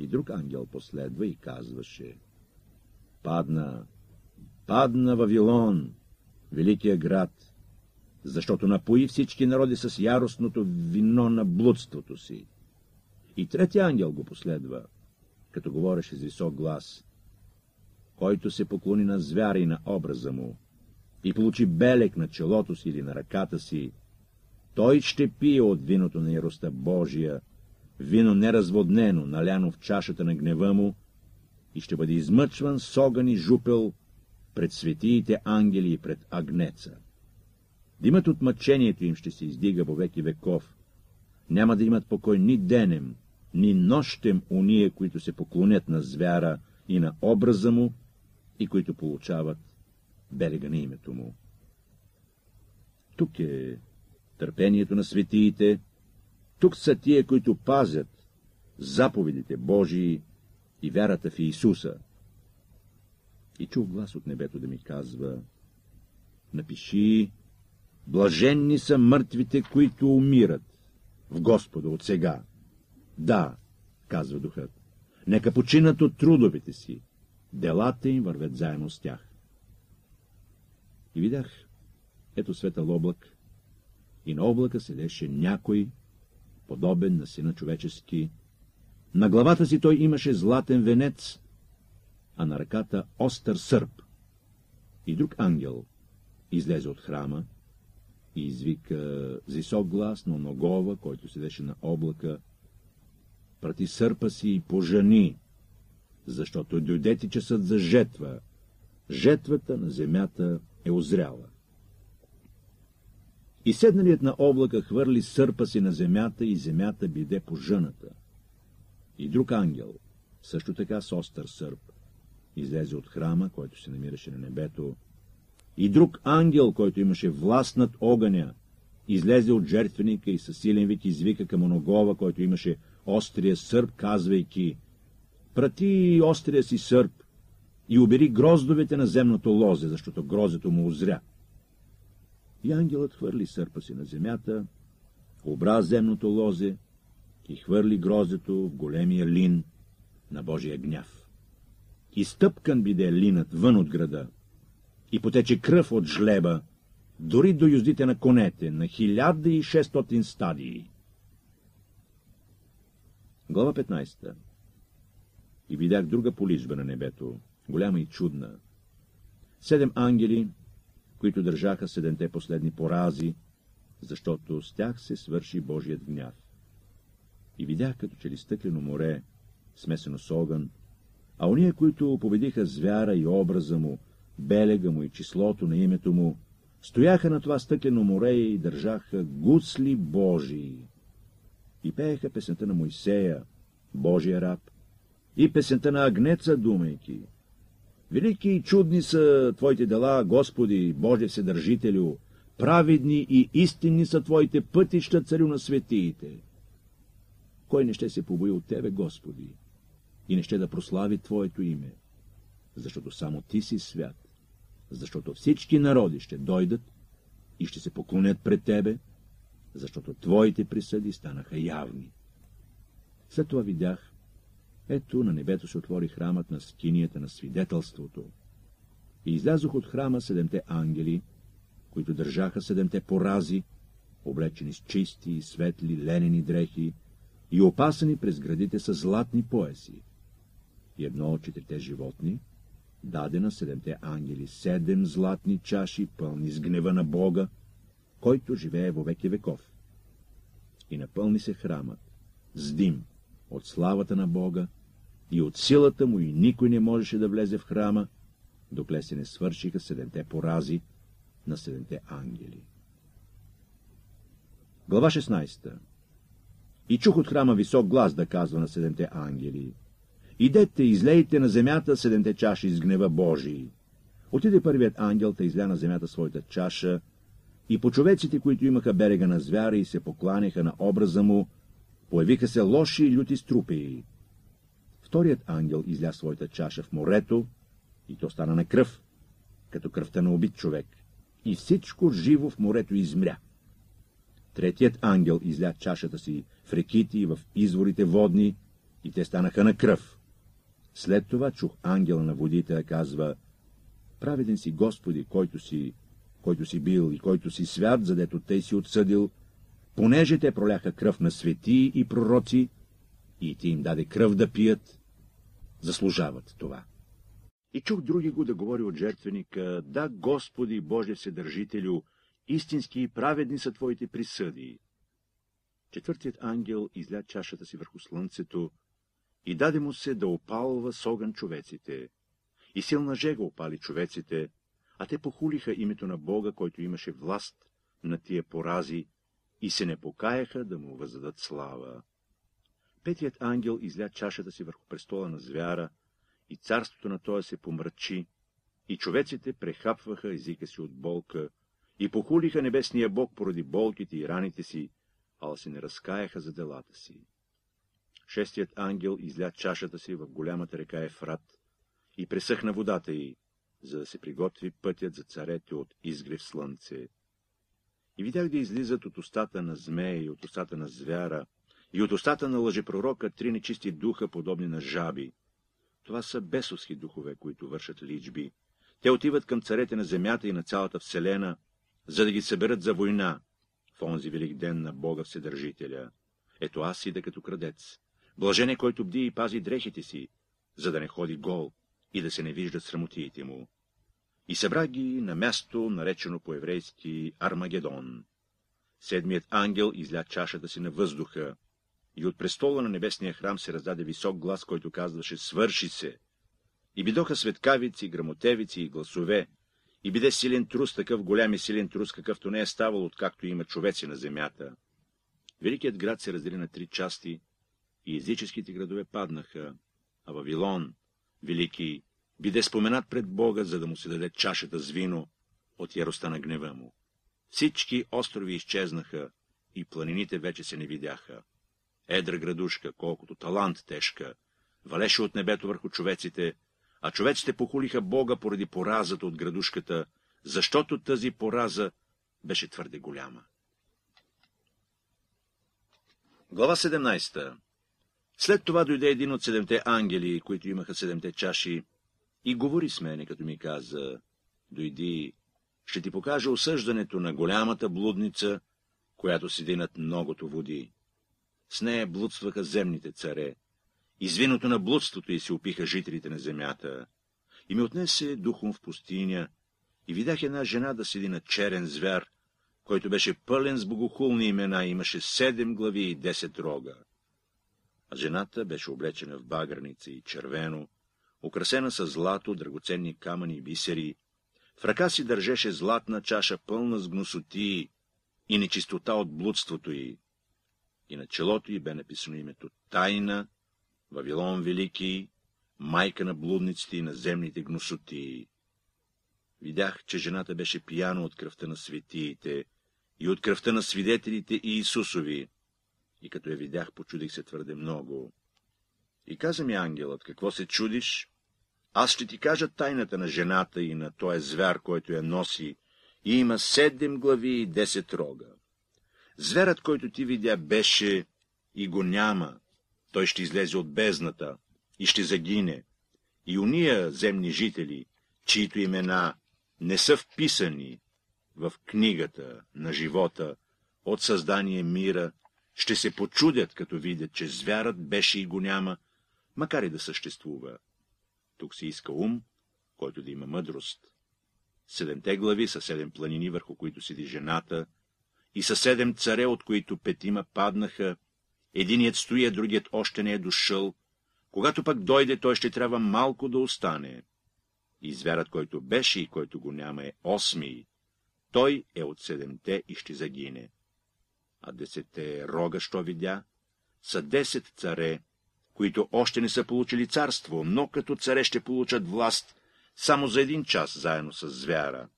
И друг ангел последва и казваше, падна, падна Вавилон, великия град, защото напои всички народи с яростното вино на блудството си. И третия ангел го последва, като говореше с висок глас, който се поклони на звяра и на образа му, и получи белек на челото си или на ръката си, той ще пие от виното на яростта Божия, вино неразводнено, наляно в чашата на гнева му, и ще бъде измъчван с огън и жупел пред светиите ангели и пред агнеца. Димът от мъчението им ще се издига по веки веков. Няма да имат покой ни денем, ни нощем уния, които се поклонят на звяра и на образа му, и които получават берега на името му. Тук е търпението на светиите, тук са тия, които пазят заповедите Божии и вярата в Иисуса. И чух глас от небето да ми казва, напиши, блаженни са мъртвите, които умират в Господа от сега. Да, казва духът, нека починат от трудовете си, делата им вървят заедно с тях. И видях, ето светъл облак, и на облака седеше някой, подобен на сина човечески. На главата си той имаше златен венец, а на ръката остър сърп. И друг ангел излезе от храма и извика с висок глас на Ногова, който седеше на облака, прати сърпа си и пожани, защото дойде ти часът за жетва. Жетвата на земята е озряла. И седналият на облака хвърли сърпа си на земята и земята биде по жъната. И друг ангел, също така с остър сърп, излезе от храма, който се намираше на небето, и друг ангел, който имаше власт над огъня, излезе от жертвеника и със силен вик извика към оногова, който имаше острия сърп, казвайки, прати острия си сърп и убери гроздовете на земното лозе, защото грозето му озря. И ангелът хвърли сърпа си на земята, обра земното лозе и хвърли грозето в големия лин на Божия гняв. Изтъпкан биде линът вън от града и потече кръв от жлеба, дори до юздите на конете, на 1600 стадии. Глава 15 И видях друга полижба на небето, голяма и чудна. Седем ангели, които държаха седемте последни порази, защото с тях се свърши Божият гняв. И видях като че ли стъклено море, смесено с огън, а уния, които победиха звяра и образа му, белега му и числото на името му, стояха на това стъклено море и държаха гусли Божии. и пееха песента на Моисея, Божия раб, и песента на Агнеца, думайки. Велики и чудни са Твоите дела, Господи, Божие Вседържителю, праведни и истинни са Твоите пътища, царю на светиите. Кой не ще се побои от Тебе, Господи, и не ще да прослави Твоето име, защото само Ти си свят, защото всички народи ще дойдат и ще се поклонят пред Тебе, защото Твоите присъди станаха явни. След това видях, ето на небето се отвори храмът на скинията на свидетелството. И излязох от храма седемте ангели, които държаха седемте порази, облечени с чисти и светли ленени дрехи и опасани през градите с златни пояси. И едно от четирите животни даде на седемте ангели седем златни чаши, пълни с гнева на Бога, който живее во веки веков. И напълни се храмът с дим от славата на Бога и от силата му и никой не можеше да влезе в храма, докле се не свършиха седемте порази на седемте ангели. Глава 16 И чух от храма висок глас да казва на седемте ангели. Идете, излейте на земята седемте чаши с гнева Божий. Отиде първият ангел, да изля на земята своята чаша, и по човеците, които имаха берега на звяра и се покланяха на образа му, появиха се лоши и люти струпи. Вторият ангел изля своята чаша в морето, и то стана на кръв, като кръвта на убит човек, и всичко живо в морето измря. Третият ангел изля чашата си в реките и в изворите водни, и те станаха на кръв. След това чух ангела на водите казва, праведен си Господи, който си, който си бил и който си свят, задето те си отсъдил, понеже те проляха кръв на свети и пророци, и ти им даде кръв да пият, заслужават това. И чух други го да говори от жертвеника, да, Господи Боже Вседържителю, истински и праведни са Твоите присъди. Четвъртият ангел изля чашата си върху слънцето и даде му се да опалва с огън човеците. И силна жега опали човеците, а те похулиха името на Бога, който имаше власт на тия порази, и се не покаяха да му въздадат слава. Петият ангел изля чашата си върху престола на звяра, и царството на тоя се помрачи, и човеците прехапваха езика си от болка, и похулиха небесния Бог поради болките и раните си, ала се не разкаяха за делата си. Шестият ангел изля чашата си в голямата река Ефрат и пресъхна водата й, за да се приготви пътят за царете от изгрев слънце. И видях да излизат от устата на змея и от устата на звяра, и от устата на лъжепророка три нечисти духа, подобни на жаби. Това са бесовски духове, които вършат личби. Те отиват към царете на земята и на цялата вселена, за да ги съберат за война в онзи велик ден на Бога Вседържителя. Ето аз ида като крадец. Блажен е, който бди и пази дрехите си, за да не ходи гол и да се не виждат срамотиите му. И събра ги на място, наречено по-еврейски Армагедон. Седмият ангел изля чашата си на въздуха, и от престола на небесния храм се раздаде висок глас, който казваше «Свърши се!» И бидоха светкавици, грамотевици и гласове, и биде силен трус, такъв голям и силен трус, какъвто не е ставал, откакто има човеци на земята. Великият град се раздели на три части, и езическите градове паднаха, а Вавилон, велики, биде споменат пред Бога, за да му се даде чашата с вино от яроста на гнева му. Всички острови изчезнаха и планините вече се не видяха. Едра градушка, колкото талант тежка, валеше от небето върху човеците, а човеците похулиха Бога поради поразата от градушката, защото тази пораза беше твърде голяма. Глава 17 След това дойде един от седемте ангели, които имаха седемте чаши, и говори с мене, като ми каза, дойди, ще ти покажа осъждането на голямата блудница, която седи над многото води. С нея блудстваха земните царе. Извиното на блудството и се опиха жителите на земята. И ми отнесе духом в пустиня, и видях една жена да седи на черен звяр, който беше пълен с богохулни имена и имаше седем глави и десет рога. А жената беше облечена в багърница и червено, украсена с злато, драгоценни камъни и бисери, в ръка си държеше златна чаша, пълна с гносоти и нечистота от блудството й. И на челото й бе написано името Тайна, Вавилон Велики, майка на блудниците и на земните гносоти. Видях, че жената беше пияна от кръвта на светиите и от кръвта на свидетелите и Исусови, и като я видях, почудих се твърде много. И каза ми ангелът, какво се чудиш? Аз ще ти кажа тайната на жената и на този звяр, който я носи, и има седем глави и десет рога. Зверът, който ти видя, беше и го няма. Той ще излезе от бездната и ще загине. И уния земни жители, чието имена не са вписани в книгата на живота от създание мира, ще се почудят, като видят, че звярат беше и го няма, макар и да съществува. Тук се иска ум, който да има мъдрост. Седемте глави са седем планини, върху които седи жената, и са седем царе, от които петима паднаха, единият стои, а другият още не е дошъл. Когато пък дойде, той ще трябва малко да остане. И звярат, който беше и който го няма, е осми. Той е от седемте и ще загине. А десете рога, що видя, са десет царе, които още не са получили царство, но като царе ще получат власт само за един час, заедно с звяра.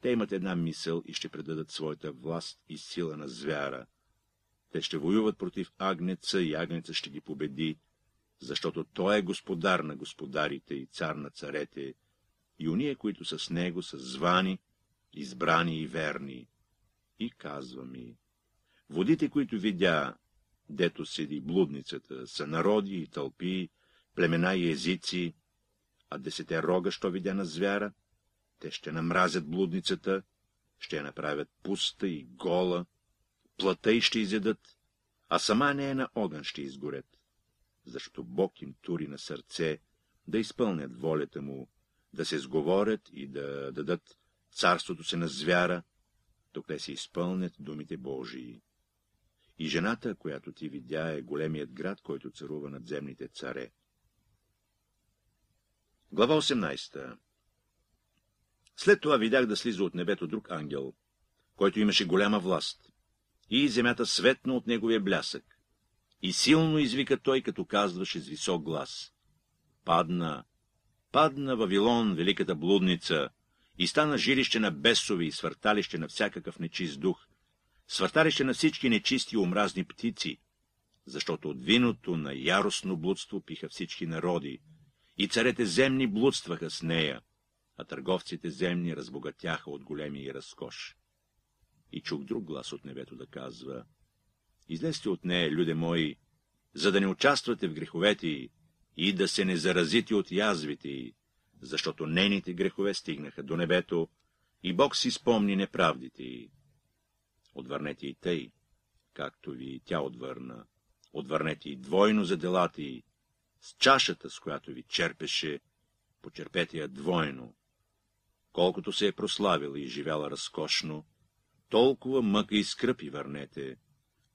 Те имат една мисъл и ще предадат своята власт и сила на звяра. Те ще воюват против агнеца и агнеца ще ги победи, защото той е господар на господарите и цар на царете, и уния, които са с него, са звани, избрани и верни. И казва ми, водите, които видя, дето седи блудницата, са народи и тълпи, племена и езици, а десете рога, що видя на звяра, те ще намразят блудницата, ще я направят пуста и гола, плата и ще изядат, а сама нея на огън ще изгорят, защото Бог им тури на сърце да изпълнят волята му, да се сговорят и да дадат царството се на звяра, докато се изпълнят думите Божии. И жената, която ти видя, е големият град, който царува над земните царе. Глава 18 След това видях да слиза от небето друг ангел, който имаше голяма власт, и земята светна от неговия блясък. И силно извика той, като казваше с висок глас. Падна, падна Вавилон, великата блудница, и стана жилище на бесови и свърталище на всякакъв нечист дух, свърталище на всички нечисти и омразни птици, защото от виното на яростно блудство пиха всички народи, и царете земни блудстваха с нея, а търговците земни разбогатяха от големия и разкош. И чух друг глас от небето да казва, излезте от нея, люде мои, за да не участвате в греховете и да се не заразите от язвите защото нейните грехове стигнаха до небето и Бог си спомни неправдите й. Отвърнете и тъй, както ви тя отвърна. Отвърнете и двойно за делата й, с чашата, с която ви черпеше, почерпете я двойно. Колкото се е прославила и живяла разкошно, толкова мъка и скръпи върнете,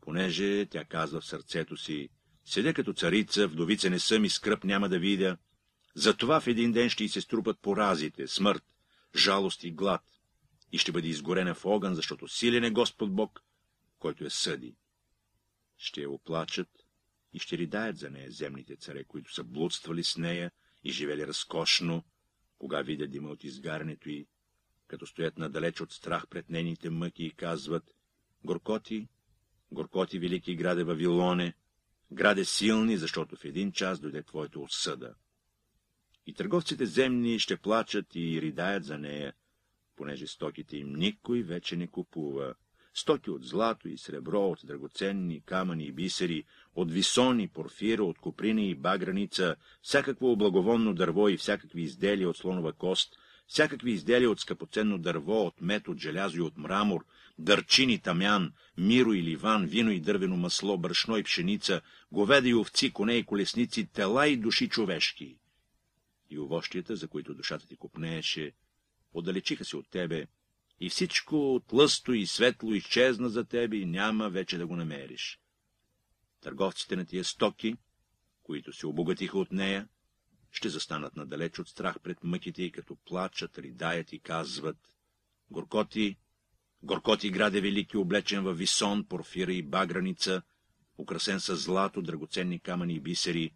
понеже тя казва в сърцето си, седя като царица, вдовица не съм и скръп няма да видя, затова в един ден ще й се струпат поразите, смърт, жалост и глад, и ще бъде изгорена в огън, защото силен е Господ Бог, който я съди. Ще я оплачат и ще ридаят за нея земните царе, които са блудствали с нея и живели разкошно, кога видят дима от изгарянето й, като стоят надалеч от страх пред нейните мъки и казват «Горкоти, горкоти, велики граде Вавилоне, граде силни, защото в един час дойде твоето осъда». И търговците земни ще плачат и ридаят за нея, понеже стоките им никой вече не купува. Стоки от злато и сребро, от драгоценни камъни и бисери, от висони, порфира, от куприна и баграница, всякакво благовонно дърво и всякакви изделия от слонова кост, всякакви изделия от скъпоценно дърво, от мед, от желязо и от мрамор, дърчини, тамян, миро и ливан, вино и дървено масло, брашно и пшеница, говеда и овци, коне и колесници, тела и души човешки и овощията, за които душата ти купнееше, отдалечиха се от тебе, и всичко тлъсто и светло изчезна за тебе и няма вече да го намериш. Търговците на тия стоки, които се обогатиха от нея, ще застанат надалеч от страх пред мъките и като плачат, ридаят и казват Горкоти, горкоти граде велики, облечен във висон, порфира и баграница, украсен с злато, драгоценни камъни и бисери,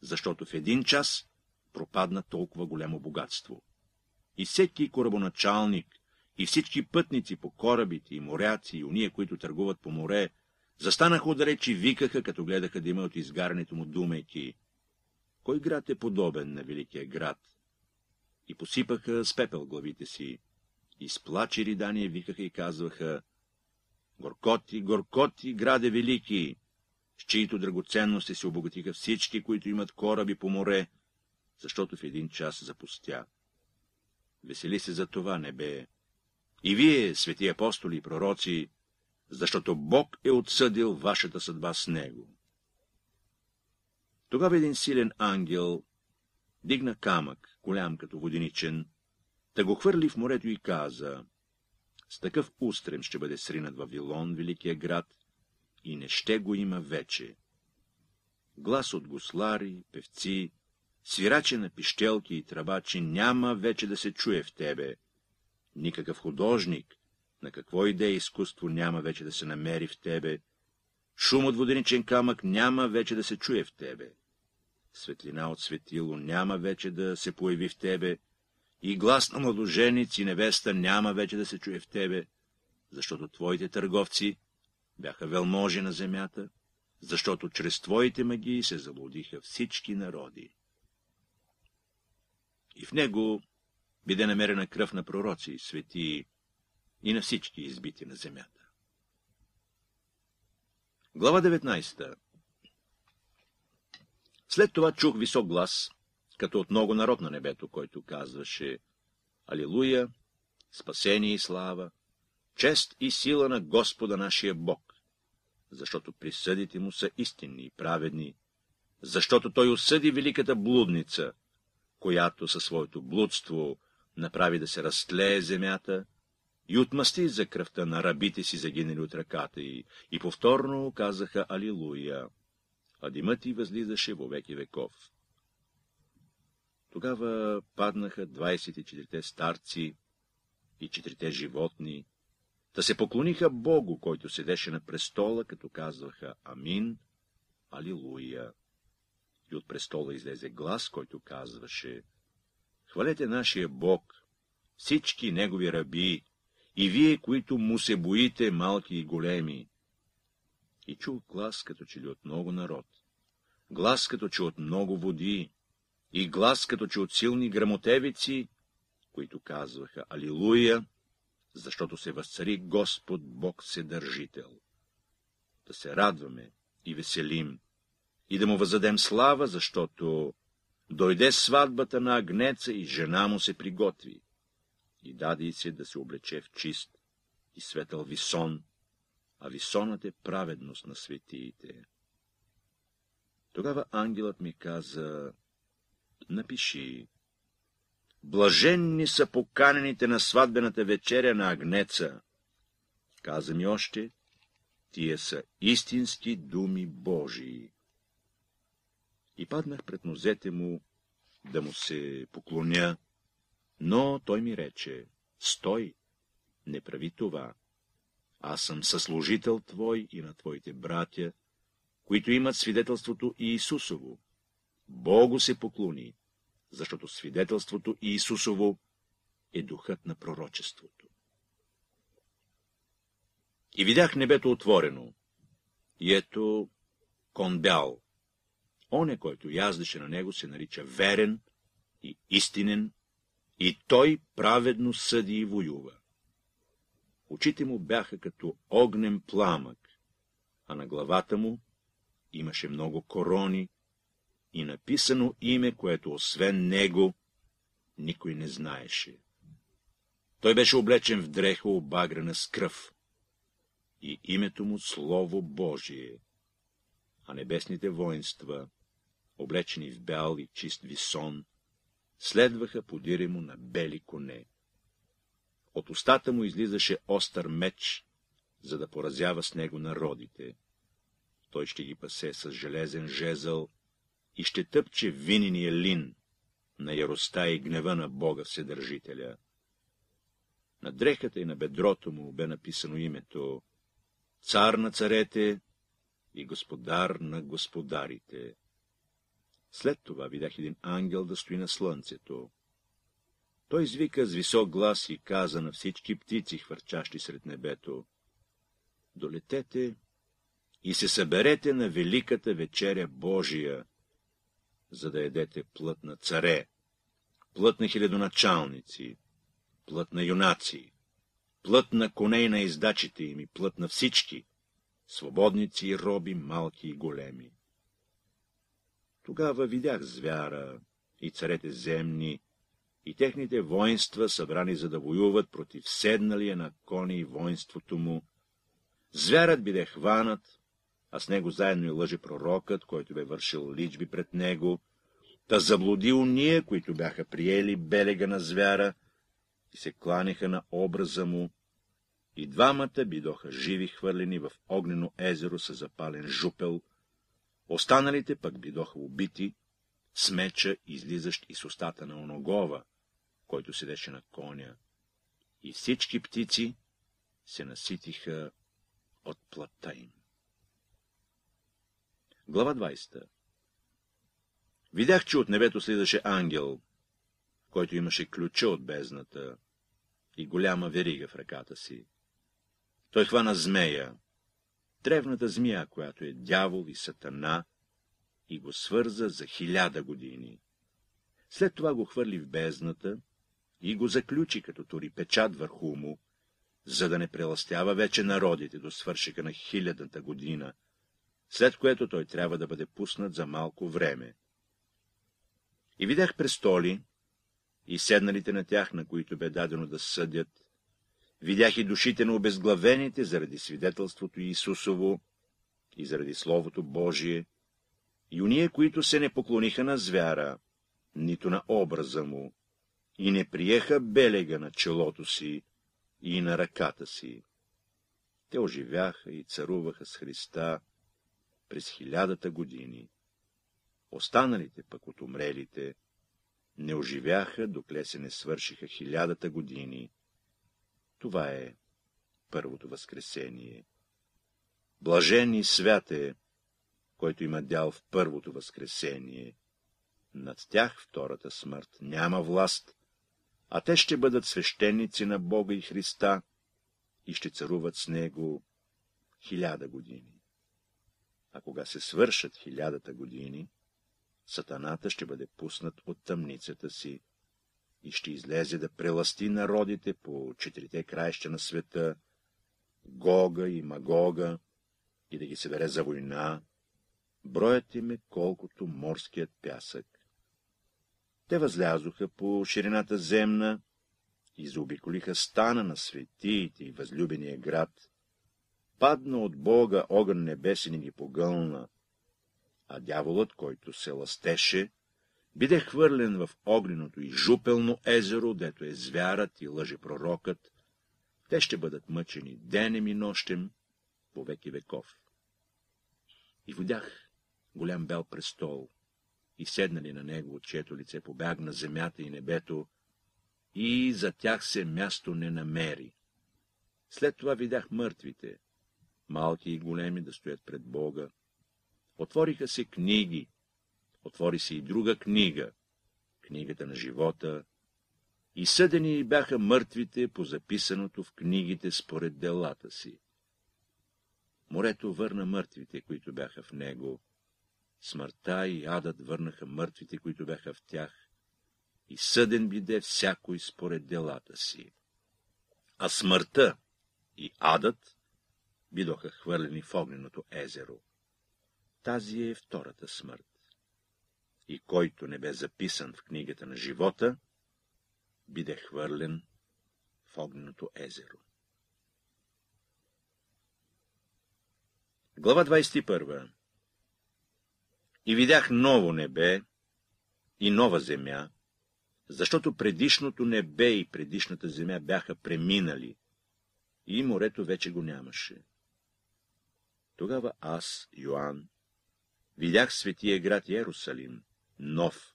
защото в един час пропадна толкова голямо богатство. И всеки корабоначалник, и всички пътници по корабите, и моряци, и уния, които търгуват по море, застанаха отдалеч и викаха, като гледаха да има от изгарянето му, думайки, кой град е подобен на великия град? И посипаха с пепел главите си, и с плач ридание викаха и казваха, Горкоти, горкоти, граде велики, с чието драгоценности се обогатиха всички, които имат кораби по море, защото в един час запустя. Весели се за това небе. И вие, свети апостоли и пророци, защото Бог е отсъдил вашата съдба с него. Тогава един силен ангел дигна камък, голям като воденичен, да го хвърли в морето и каза, с такъв устрем ще бъде сринат Вавилон, великия град, и не ще го има вече. Глас от гуслари, певци, свираче на пищелки и трабачи няма вече да се чуе в тебе. Никакъв художник, на какво идея изкуство няма вече да се намери в тебе. Шум от воденичен камък няма вече да се чуе в тебе. Светлина от светило няма вече да се появи в тебе. И глас на младожениц и невеста няма вече да се чуе в тебе, защото твоите търговци бяха велможи на земята, защото чрез твоите магии се заблудиха всички народи. И в него биде намерена кръв на пророци свети и на всички избити на земята. Глава 19 След това чух висок глас, като от много народ на небето, който казваше Алилуя, спасение и слава, чест и сила на Господа нашия Бог, защото присъдите му са истинни и праведни, защото той осъди великата блудница, която със своето блудство направи да се разтлее земята и отмъсти за кръвта на рабите си загинали от ръката й, и повторно казаха Алилуя, а димът й възлизаше во веки веков. Тогава паднаха 24-те старци и четирите животни, да се поклониха Богу, който седеше на престола, като казваха Амин, Алилуя. И от престола излезе глас, който казваше Хвалете нашия Бог, всички негови раби, и вие, които му се боите, малки и големи. И чул глас, като че ли от много народ, глас, като че от много води, и глас, като че от силни грамотевици, които казваха Алилуя, защото се възцари Господ Бог Седържител. Да се радваме и веселим, и да му възадем слава, защото дойде сватбата на Агнеца и жена му се приготви, и даде и се да се облече в чист и светъл висон, а висонът е праведност на светиите. Тогава ангелът ми каза, напиши, Блаженни са поканените на сватбената вечеря на Агнеца. Каза ми още, тия са истински думи Божии. И паднах пред нозете му да му се поклоня, но той ми рече, стой, не прави това. Аз съм съслужител твой и на твоите братя, които имат свидетелството Иисусово. Богу се поклони, защото свидетелството Иисусово е духът на пророчеството. И видях небето отворено, и ето кон бял. Оне, който яздеше на него, се нарича верен и истинен, и той праведно съди и воюва. Очите му бяха като огнен пламък, а на главата му имаше много корони, и написано име, което освен него никой не знаеше. Той беше облечен в дреха обаграна с кръв и името му Слово Божие, а небесните воинства, облечени в бял и чист висон, следваха подире му на бели коне. От устата му излизаше остър меч, за да поразява с него народите. Той ще ги пасе с железен жезъл и ще тъпче винения лин на яроста и гнева на Бога Вседържителя. На дрехата и на бедрото му бе написано името Цар на царете и господар на господарите. След това видях един ангел да стои на слънцето. Той извика с висок глас и каза на всички птици, хвърчащи сред небето, долетете и се съберете на великата вечеря Божия, за да едете плът на царе, плът на хилядоначалници, плът на юнаци, плът на коней на издачите им и плът на всички, свободници и роби, малки и големи. Тогава видях звяра и царете земни, и техните воинства, събрани за да воюват против седналия на кони и воинството му. Звярат биде хванат, а с него заедно и лъжи пророкът, който бе вършил личби пред него, та заблуди уния, които бяха приели белега на звяра и се кланяха на образа му, и двамата бидоха живи хвърлени в огнено езеро с запален жупел, останалите пък бидоха убити с меча, излизащ из устата на оногова, който седеше на коня, и всички птици се наситиха от плътта им. Глава 20 Видях, че от небето слизаше ангел, който имаше ключа от бездната и голяма верига в ръката си. Той хвана змея, древната змия, която е дявол и сатана, и го свърза за хиляда години. След това го хвърли в бездната и го заключи, като тури печат върху му, за да не преластява вече народите до свършика на хилядната година, след което той трябва да бъде пуснат за малко време. И видях престоли, и седналите на тях, на които бе дадено да съдят, видях и душите на обезглавените заради свидетелството Исусово и заради Словото Божие, и уния, които се не поклониха на звяра, нито на образа му, и не приеха белега на челото си и на ръката си. Те оживяха и царуваха с Христа през хилядата години. Останалите пък от умрелите не оживяха, докле се не свършиха хилядата години. Това е първото възкресение. Блажен и свят е, който има дял в първото възкресение. Над тях втората смърт няма власт, а те ще бъдат свещеници на Бога и Христа и ще царуват с Него хиляда години. А кога се свършат хилядата години, сатаната ще бъде пуснат от тъмницата си и ще излезе да преласти народите по четирите краища на света, Гога и Магога, и да ги събере за война, броят им е колкото морският пясък. Те възлязоха по ширината земна и заобиколиха стана на светиите и възлюбения град. Падна от Бога огън небесен и ги погълна, а дяволът, който се ластеше, биде хвърлен в огненото и жупелно езеро, дето е звярат и лъже пророкът, те ще бъдат мъчени денем и нощем по веки веков. И видях голям бел престол, и седнали на него, от чието лице побягна земята и небето, и за тях се място не намери. След това видях мъртвите, малки и големи, да стоят пред Бога. Отвориха се книги, отвори се и друга книга, книгата на живота, и съдени бяха мъртвите по записаното в книгите според делата си. Морето върна мъртвите, които бяха в него, Смъртта и адът върнаха мъртвите, които бяха в тях, и съден биде всякой според делата си. А смъртта и адът бидоха хвърлени в огненото езеро. Тази е втората смърт. И който не бе записан в книгата на живота, биде хвърлен в огненото езеро. Глава 21 и видях ново небе и нова земя, защото предишното небе и предишната земя бяха преминали, и морето вече го нямаше. Тогава аз, Йоанн, видях светия град Ярусалим, нов,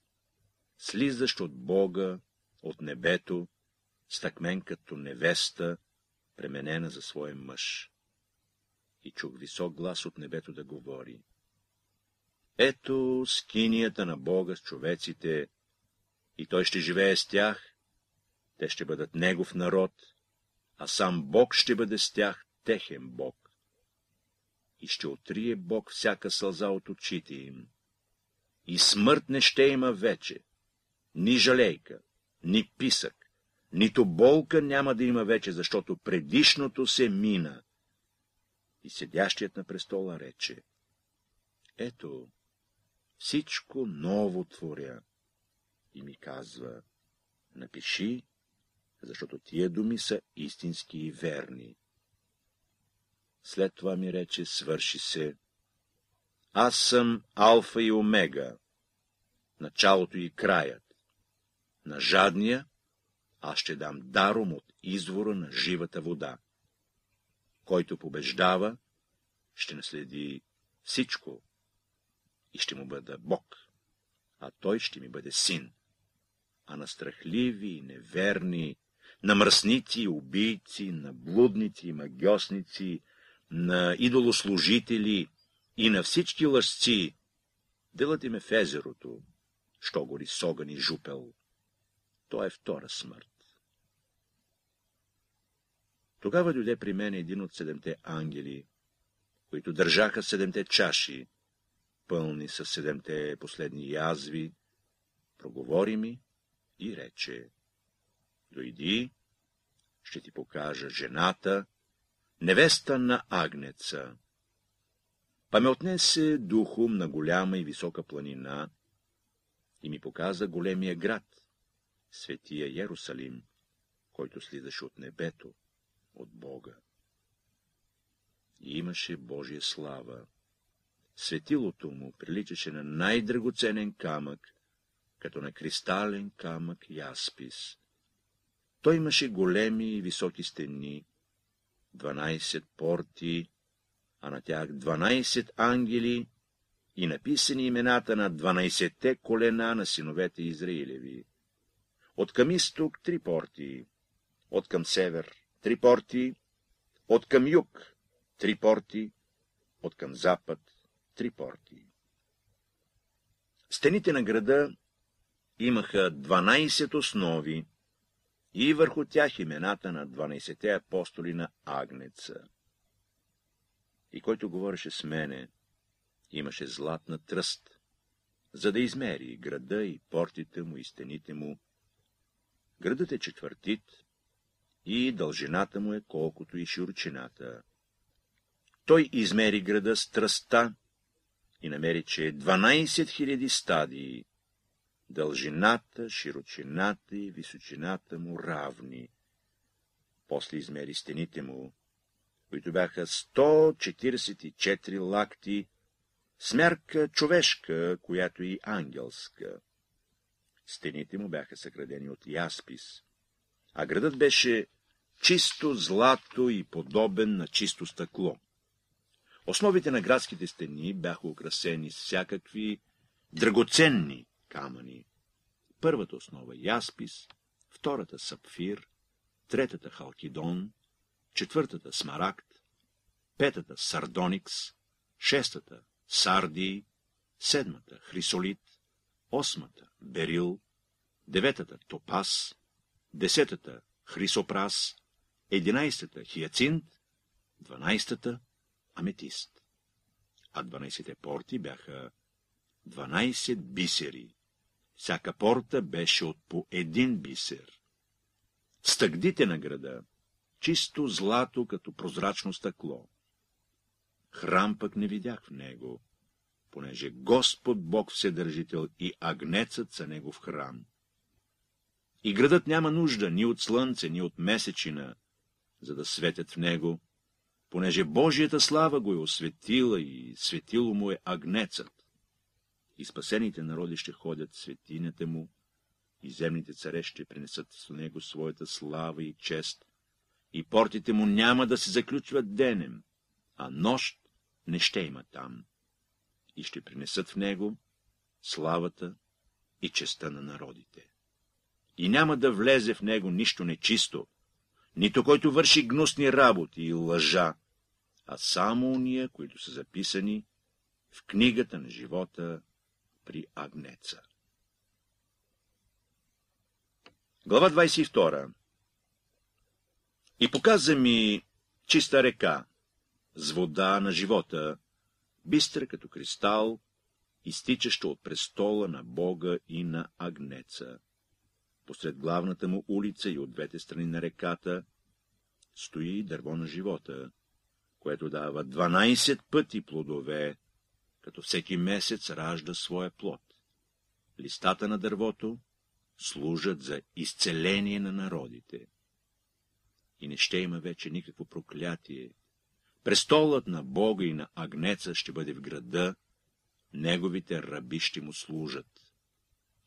слизащ от Бога, от небето, стъкмен като невеста, пременена за своя мъж. и чух висок глас от небето да говори. Ето скинията на Бога с човеците, и той ще живее с тях, те ще бъдат негов народ, а сам Бог ще бъде с тях техен Бог. И ще отрие Бог всяка сълза от очите им. И смърт не ще има вече, ни жалейка, ни писък, нито болка няма да има вече, защото предишното се мина. И седящият на престола рече, ето, всичко ново творя. И ми казва, напиши, защото тия думи са истински и верни. След това ми рече, свърши се. Аз съм Алфа и Омега, началото и краят. На жадния аз ще дам даром от извора на живата вода. Който побеждава, ще наследи всичко и ще му бъда Бог, а той ще ми бъде син. А на страхливи и неверни, на мръсници и убийци, на блудници и магиосници, на идолослужители и на всички лъжци, делът им е в езерото, що гори с огън и жупел. То е втора смърт. Тогава дойде при мен един от седемте ангели, които държаха седемте чаши, пълни с седемте последни язви, проговори ми и рече, дойди, ще ти покажа жената, невеста на Агнеца. Па ме отнесе духом на голяма и висока планина и ми показа големия град, светия Ярусалим, който слизаше от небето, от Бога. И имаше Божия слава. Светилото му приличаше на най-драгоценен камък, като на кристален камък Яспис. Той имаше големи и високи стени, 12 порти, а на тях 12 ангели и написани имената на 12-те колена на синовете Израилеви. От към изток три порти, от към север три порти, от към юг три порти, от към запад три порти. Стените на града имаха 12 основи, и върху тях имената на 12-те апостоли на Агнеца. И който говореше с мене, имаше златна тръст, за да измери града и портите му и стените му. Градът е четвъртит и дължината му е колкото и широчината. Той измери града с тръста и намери, че е 12 000 стадии, дължината, широчината и височината му равни. После измери стените му, които бяха 144 лакти, смярка човешка, която и ангелска. Стените му бяха съградени от яспис, а градът беше чисто злато и подобен на чисто стъкло. Основите на градските стени бяха украсени с всякакви драгоценни камъни. Първата основа яспис, втората сапфир, третата халкидон, четвъртата смарагд, петата сардоникс, шестата сардий, седмата хрисолит, осмата берил, деветата топас, десетата хрисопрас, единайстата хиацинт, дванайстата аметист. А дванайсите порти бяха 12 бисери. Всяка порта беше от по един бисер. Стъгдите на града, чисто злато като прозрачно стъкло. Храм пък не видях в него, понеже Господ Бог Вседържител и агнецът са негов храм. И градът няма нужда ни от слънце, ни от месечина, за да светят в него, понеже Божията слава го е осветила и светило му е агнецът и спасените народи ще ходят светинята му, и земните царе ще принесат с него своята слава и чест, и портите му няма да се заключват денем, а нощ не ще има там, и ще принесат в него славата и честа на народите. И няма да влезе в него нищо нечисто, нито който върши гнусни работи и лъжа, а само уния, които са записани в книгата на живота при Агнеца. Глава 22 И показа ми чиста река, с вода на живота, бистра като кристал, изтичаща от престола на Бога и на Агнеца. Посред главната му улица и от двете страни на реката стои дърво на живота, което дава 12 пъти плодове, като всеки месец ражда своя плод. Листата на дървото служат за изцеление на народите. И не ще има вече никакво проклятие. Престолът на Бога и на Агнеца ще бъде в града, неговите раби ще му служат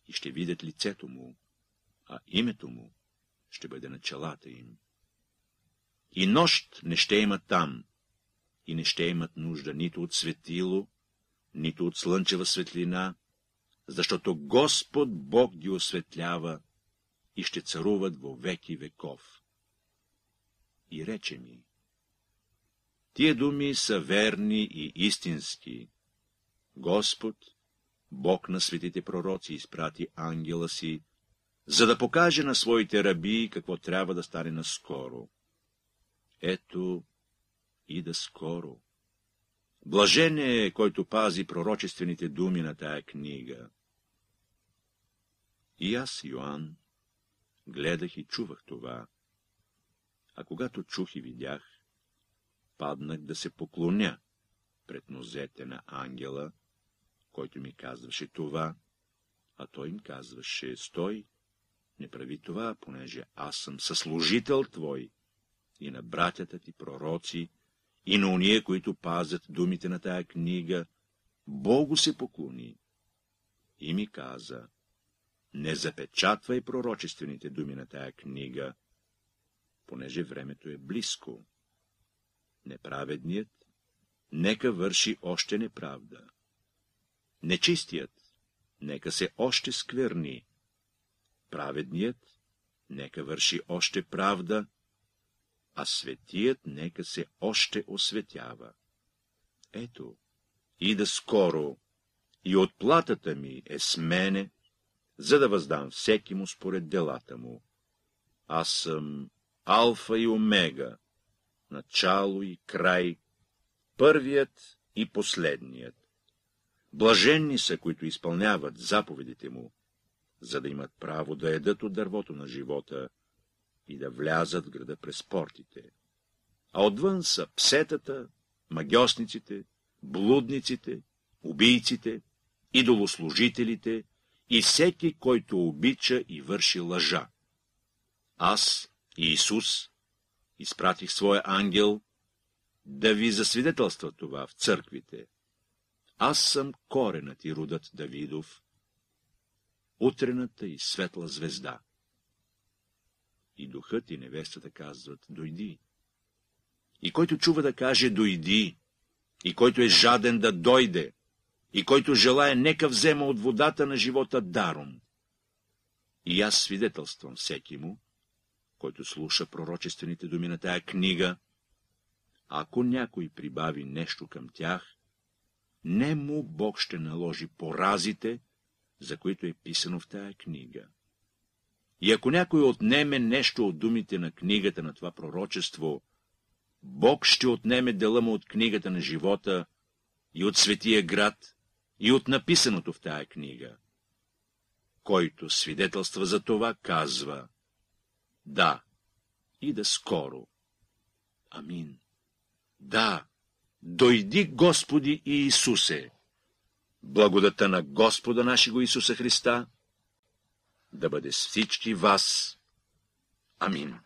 и ще видят лицето му, а името му ще бъде на челата им. И нощ не ще има там, и не ще имат нужда нито от светило, нито от слънчева светлина, защото Господ Бог ги осветлява и ще царуват во веки веков. И рече ми, тия думи са верни и истински. Господ, Бог на светите пророци, изпрати ангела си, за да покаже на своите раби какво трябва да стане наскоро. Ето и да скоро. Блажен е, който пази пророчествените думи на тая книга. И аз, Йоанн, гледах и чувах това. А когато чух и видях, паднах да се поклоня пред нозете на ангела, който ми казваше това, а той им казваше, стой, не прави това, понеже аз съм съслужител твой и на братята ти пророци, и на уния, които пазят думите на тая книга, Богу се поклони! И ми каза, не запечатвай пророчествените думи на тая книга, понеже времето е близко. Неправедният нека върши още неправда. Нечистият нека се още скверни. Праведният нека върши още правда, а светият нека се още осветява. Ето, и да скоро, и отплатата ми е с мене, за да въздам всеки му според делата му. Аз съм Алфа и Омега, начало и край, първият и последният. Блаженни са, които изпълняват заповедите му, за да имат право да едат от дървото на живота и да влязат в града през портите. А отвън са псетата, магиосниците, блудниците, убийците, идолослужителите и всеки, който обича и върши лъжа. Аз, Иисус, изпратих своя ангел да ви засвидетелства това в църквите. Аз съм коренът и рудът Давидов, утрената и светла звезда. И духът и невестата казват, дойди. И който чува да каже, дойди, и който е жаден да дойде, и който желая, нека взема от водата на живота даром. И аз свидетелствам всеки му, който слуша пророчествените думи на тая книга, ако някой прибави нещо към тях, не му Бог ще наложи поразите, за които е писано в тая книга. И ако някой отнеме нещо от думите на книгата на това пророчество, Бог ще отнеме дела му от книгата на живота и от светия град и от написаното в тая книга. Който свидетелства за това, казва Да, и да скоро. Амин. Да, дойди Господи и Исусе. Благодата на Господа нашего Исуса Христа да бъде с всички вас. Амин.